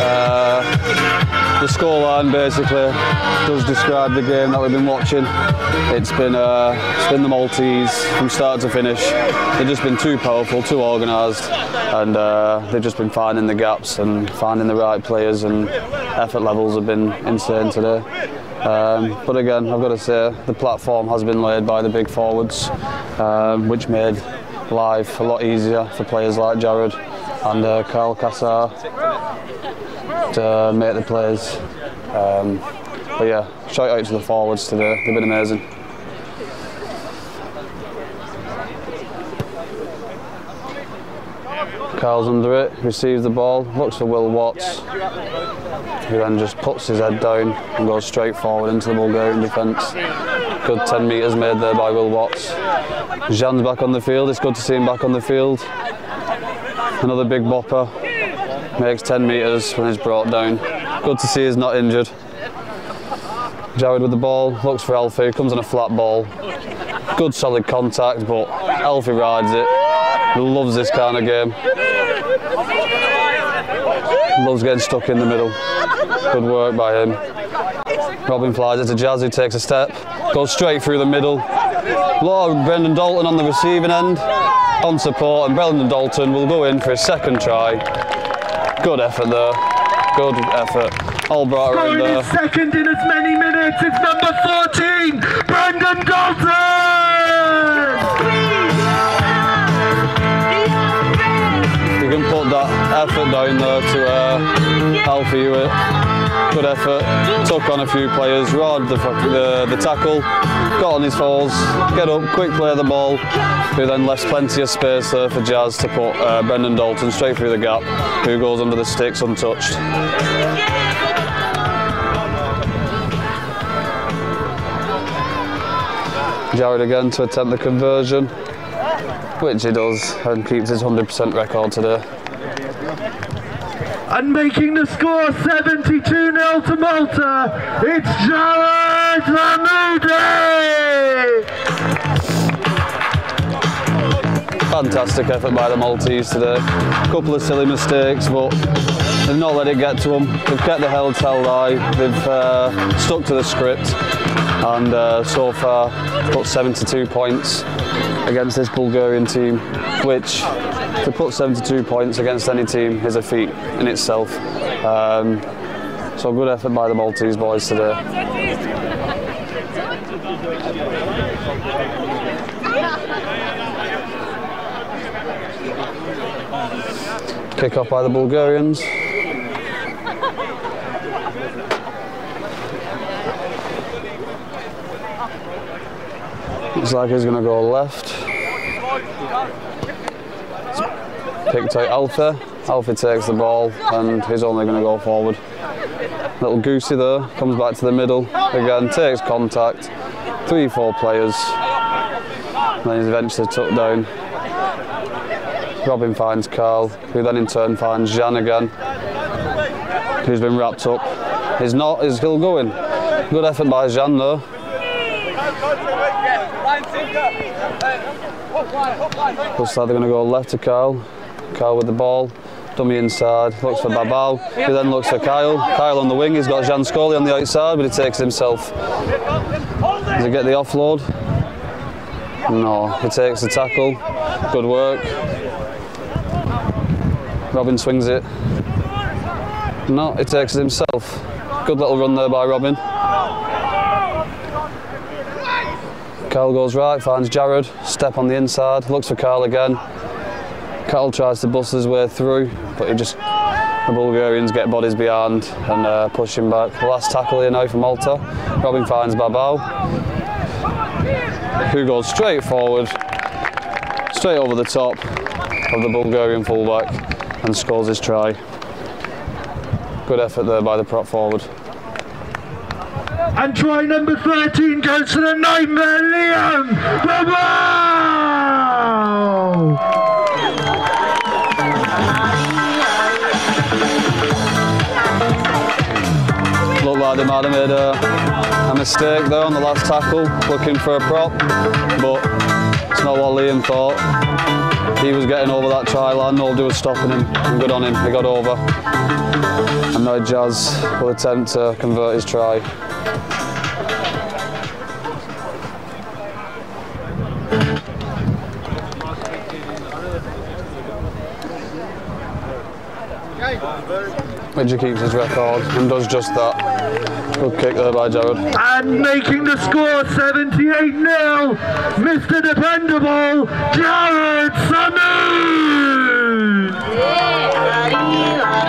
Uh, the scoreline basically does describe the game that we've been watching. It's been uh, it's been the Maltese from start to finish. They've just been too powerful, too organised, and uh, they've just been finding the gaps and finding the right players. And effort levels have been insane today. Um, but again, I've got to say the platform has been laid by the big forwards, um, which made life a lot easier for players like Jared and uh, Carl Cassar to make the plays. Um, but yeah, shout out to the forwards today. They've been amazing. Carl's under it, receives the ball, looks for Will Watts, who then just puts his head down and goes straight forward into the Bulgarian defence. Good 10 metres made there by Will Watts. Jean's back on the field, it's good to see him back on the field. Another big bopper, makes 10 metres when he's brought down. Good to see he's not injured. Jared with the ball, looks for Alfie, comes on a flat ball. Good solid contact, but Alfie rides it. Loves this kind of game. Loves getting stuck in the middle. Good work by him. Robin flies it to Jazz, who takes a step, goes straight through the middle. Of Brendan Dalton on the receiving end, on support, and Brendan Dalton will go in for his second try. Good effort there. Good effort. All brought around Scoring there. second in as many minutes. It's number 14, Brendan Dalton. You can put that effort down there to uh, Alfie Hewitt. Good effort. Took on a few players, rod the, the, the tackle, got on his falls, get up, quick play the ball, who then left plenty of space there for Jazz to put uh, Brendan Dalton straight through the gap, who goes under the sticks untouched. Jared again to attempt the conversion, which he does and keeps his 100% record today. And making the score 72 0 to Malta, it's Jared Sammut. Fantastic effort by the Maltese today. A couple of silly mistakes, but they've not let it get to them. They've kept the heads held high. They've uh, stuck to the script, and uh, so far got 72 points against this Bulgarian team, which to put 72 points against any team is a feat in itself. Um, so good effort by the Maltese boys today. Kick off by the Bulgarians. Looks like he's going to go left. Picked out Alpha. Alpha takes the ball and he's only going to go forward. Little Goosey there, comes back to the middle. Again, takes contact. Three, four players. Then he's eventually took down. Robin finds Carl, who then in turn finds Jan again, who's been wrapped up. He's not, he's still going. Good effort by Jan though. Looks like they're going to go left to Carl. Kyle with the ball. Dummy inside, looks for Babal. He then looks for Kyle. Kyle on the wing, he's got Jan Scully on the outside, but he takes himself. Does he get the offload? No, he takes the tackle. Good work. Robin swings it. No, he takes it himself. Good little run there by Robin. Kyle goes right, finds Jared. Step on the inside, looks for Kyle again. Kyle tries to bust his way through, but he just the Bulgarians get bodies behind and uh, push him back. The Last tackle here now for Malta. Robin finds Babao, who goes straight forward, straight over the top of the Bulgarian fullback and scores his try. Good effort there by the prop forward. And try number 13 goes to the nightmare, Liam Babao! Might have made a, a mistake there on the last tackle, looking for a prop, but it's not what Liam thought. He was getting over that try line, nobody was stopping him, good on him, he got over. And now Jazz will attempt to convert his try. Widger keeps his record and does just that. Good kick there by Jared. And making the score 78 0, Mr. Dependable, Jared Sammut!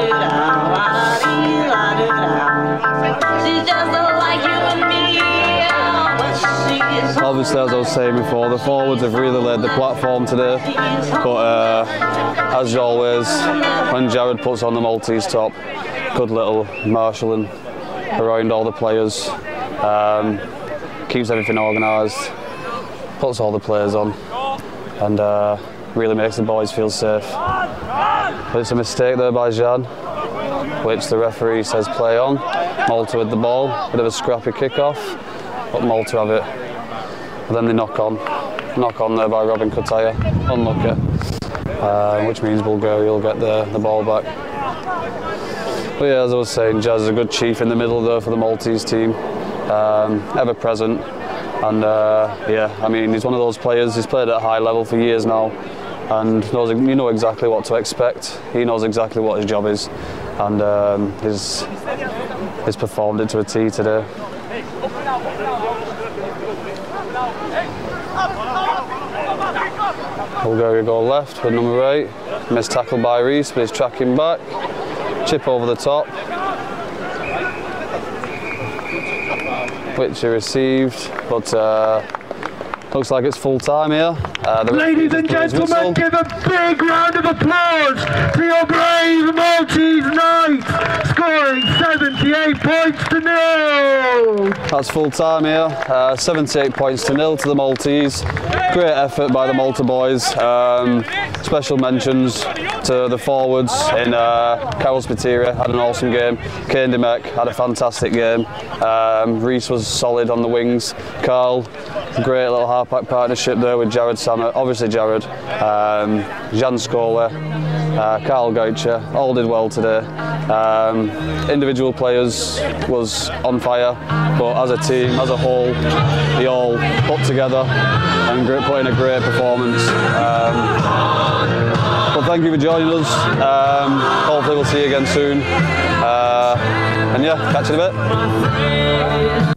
She's Obviously, as I was saying before, the forwards have really led the platform today. But uh, as always, when Jared puts on the Maltese top, good little marshalling around all the players, um, keeps everything organised, puts all the players on, and uh, really makes the boys feel safe. But it's a mistake there by Jan, which the referee says play on. Malta with the ball, bit of a scrappy kick-off, but Malta have it. And then they knock on, knock on there by Robin Kutaya, unlucky, uh, which means Bulgaria will get the, the ball back. But yeah, as I was saying, Jazz is a good chief in the middle there for the Maltese team, um, ever present. And uh, yeah, I mean, he's one of those players, he's played at a high level for years now, and knows, you know exactly what to expect. He knows exactly what his job is, and um, he's, he's performed it to a T today. Bulgaria go left with number eight. Missed tackle by Reese, but he's tracking back. Chip over the top. Which he received, but uh, looks like it's full time here. Uh, Ladies and just blew his gentlemen, give a big round of applause to your brave Maltese Knights, scoring 78 points to nil. That's full time here. Uh, 78 points to nil to the Maltese. Great effort by the Malta boys. Um, special mentions to the forwards in uh, Carol had an awesome game. Kane had a fantastic game. Um, Reese was solid on the wings. Carl, great little halfback partnership there with Jared Sammut. Obviously Jared, um, Jan Scola, uh, Carl Goucher, all did well today. Um, individual players was on fire, but as a team, as a whole, they all put together and put in a great performance. Um, but thank you for joining us. Um, hopefully we'll see you again soon. Uh, and yeah, catch you in a bit.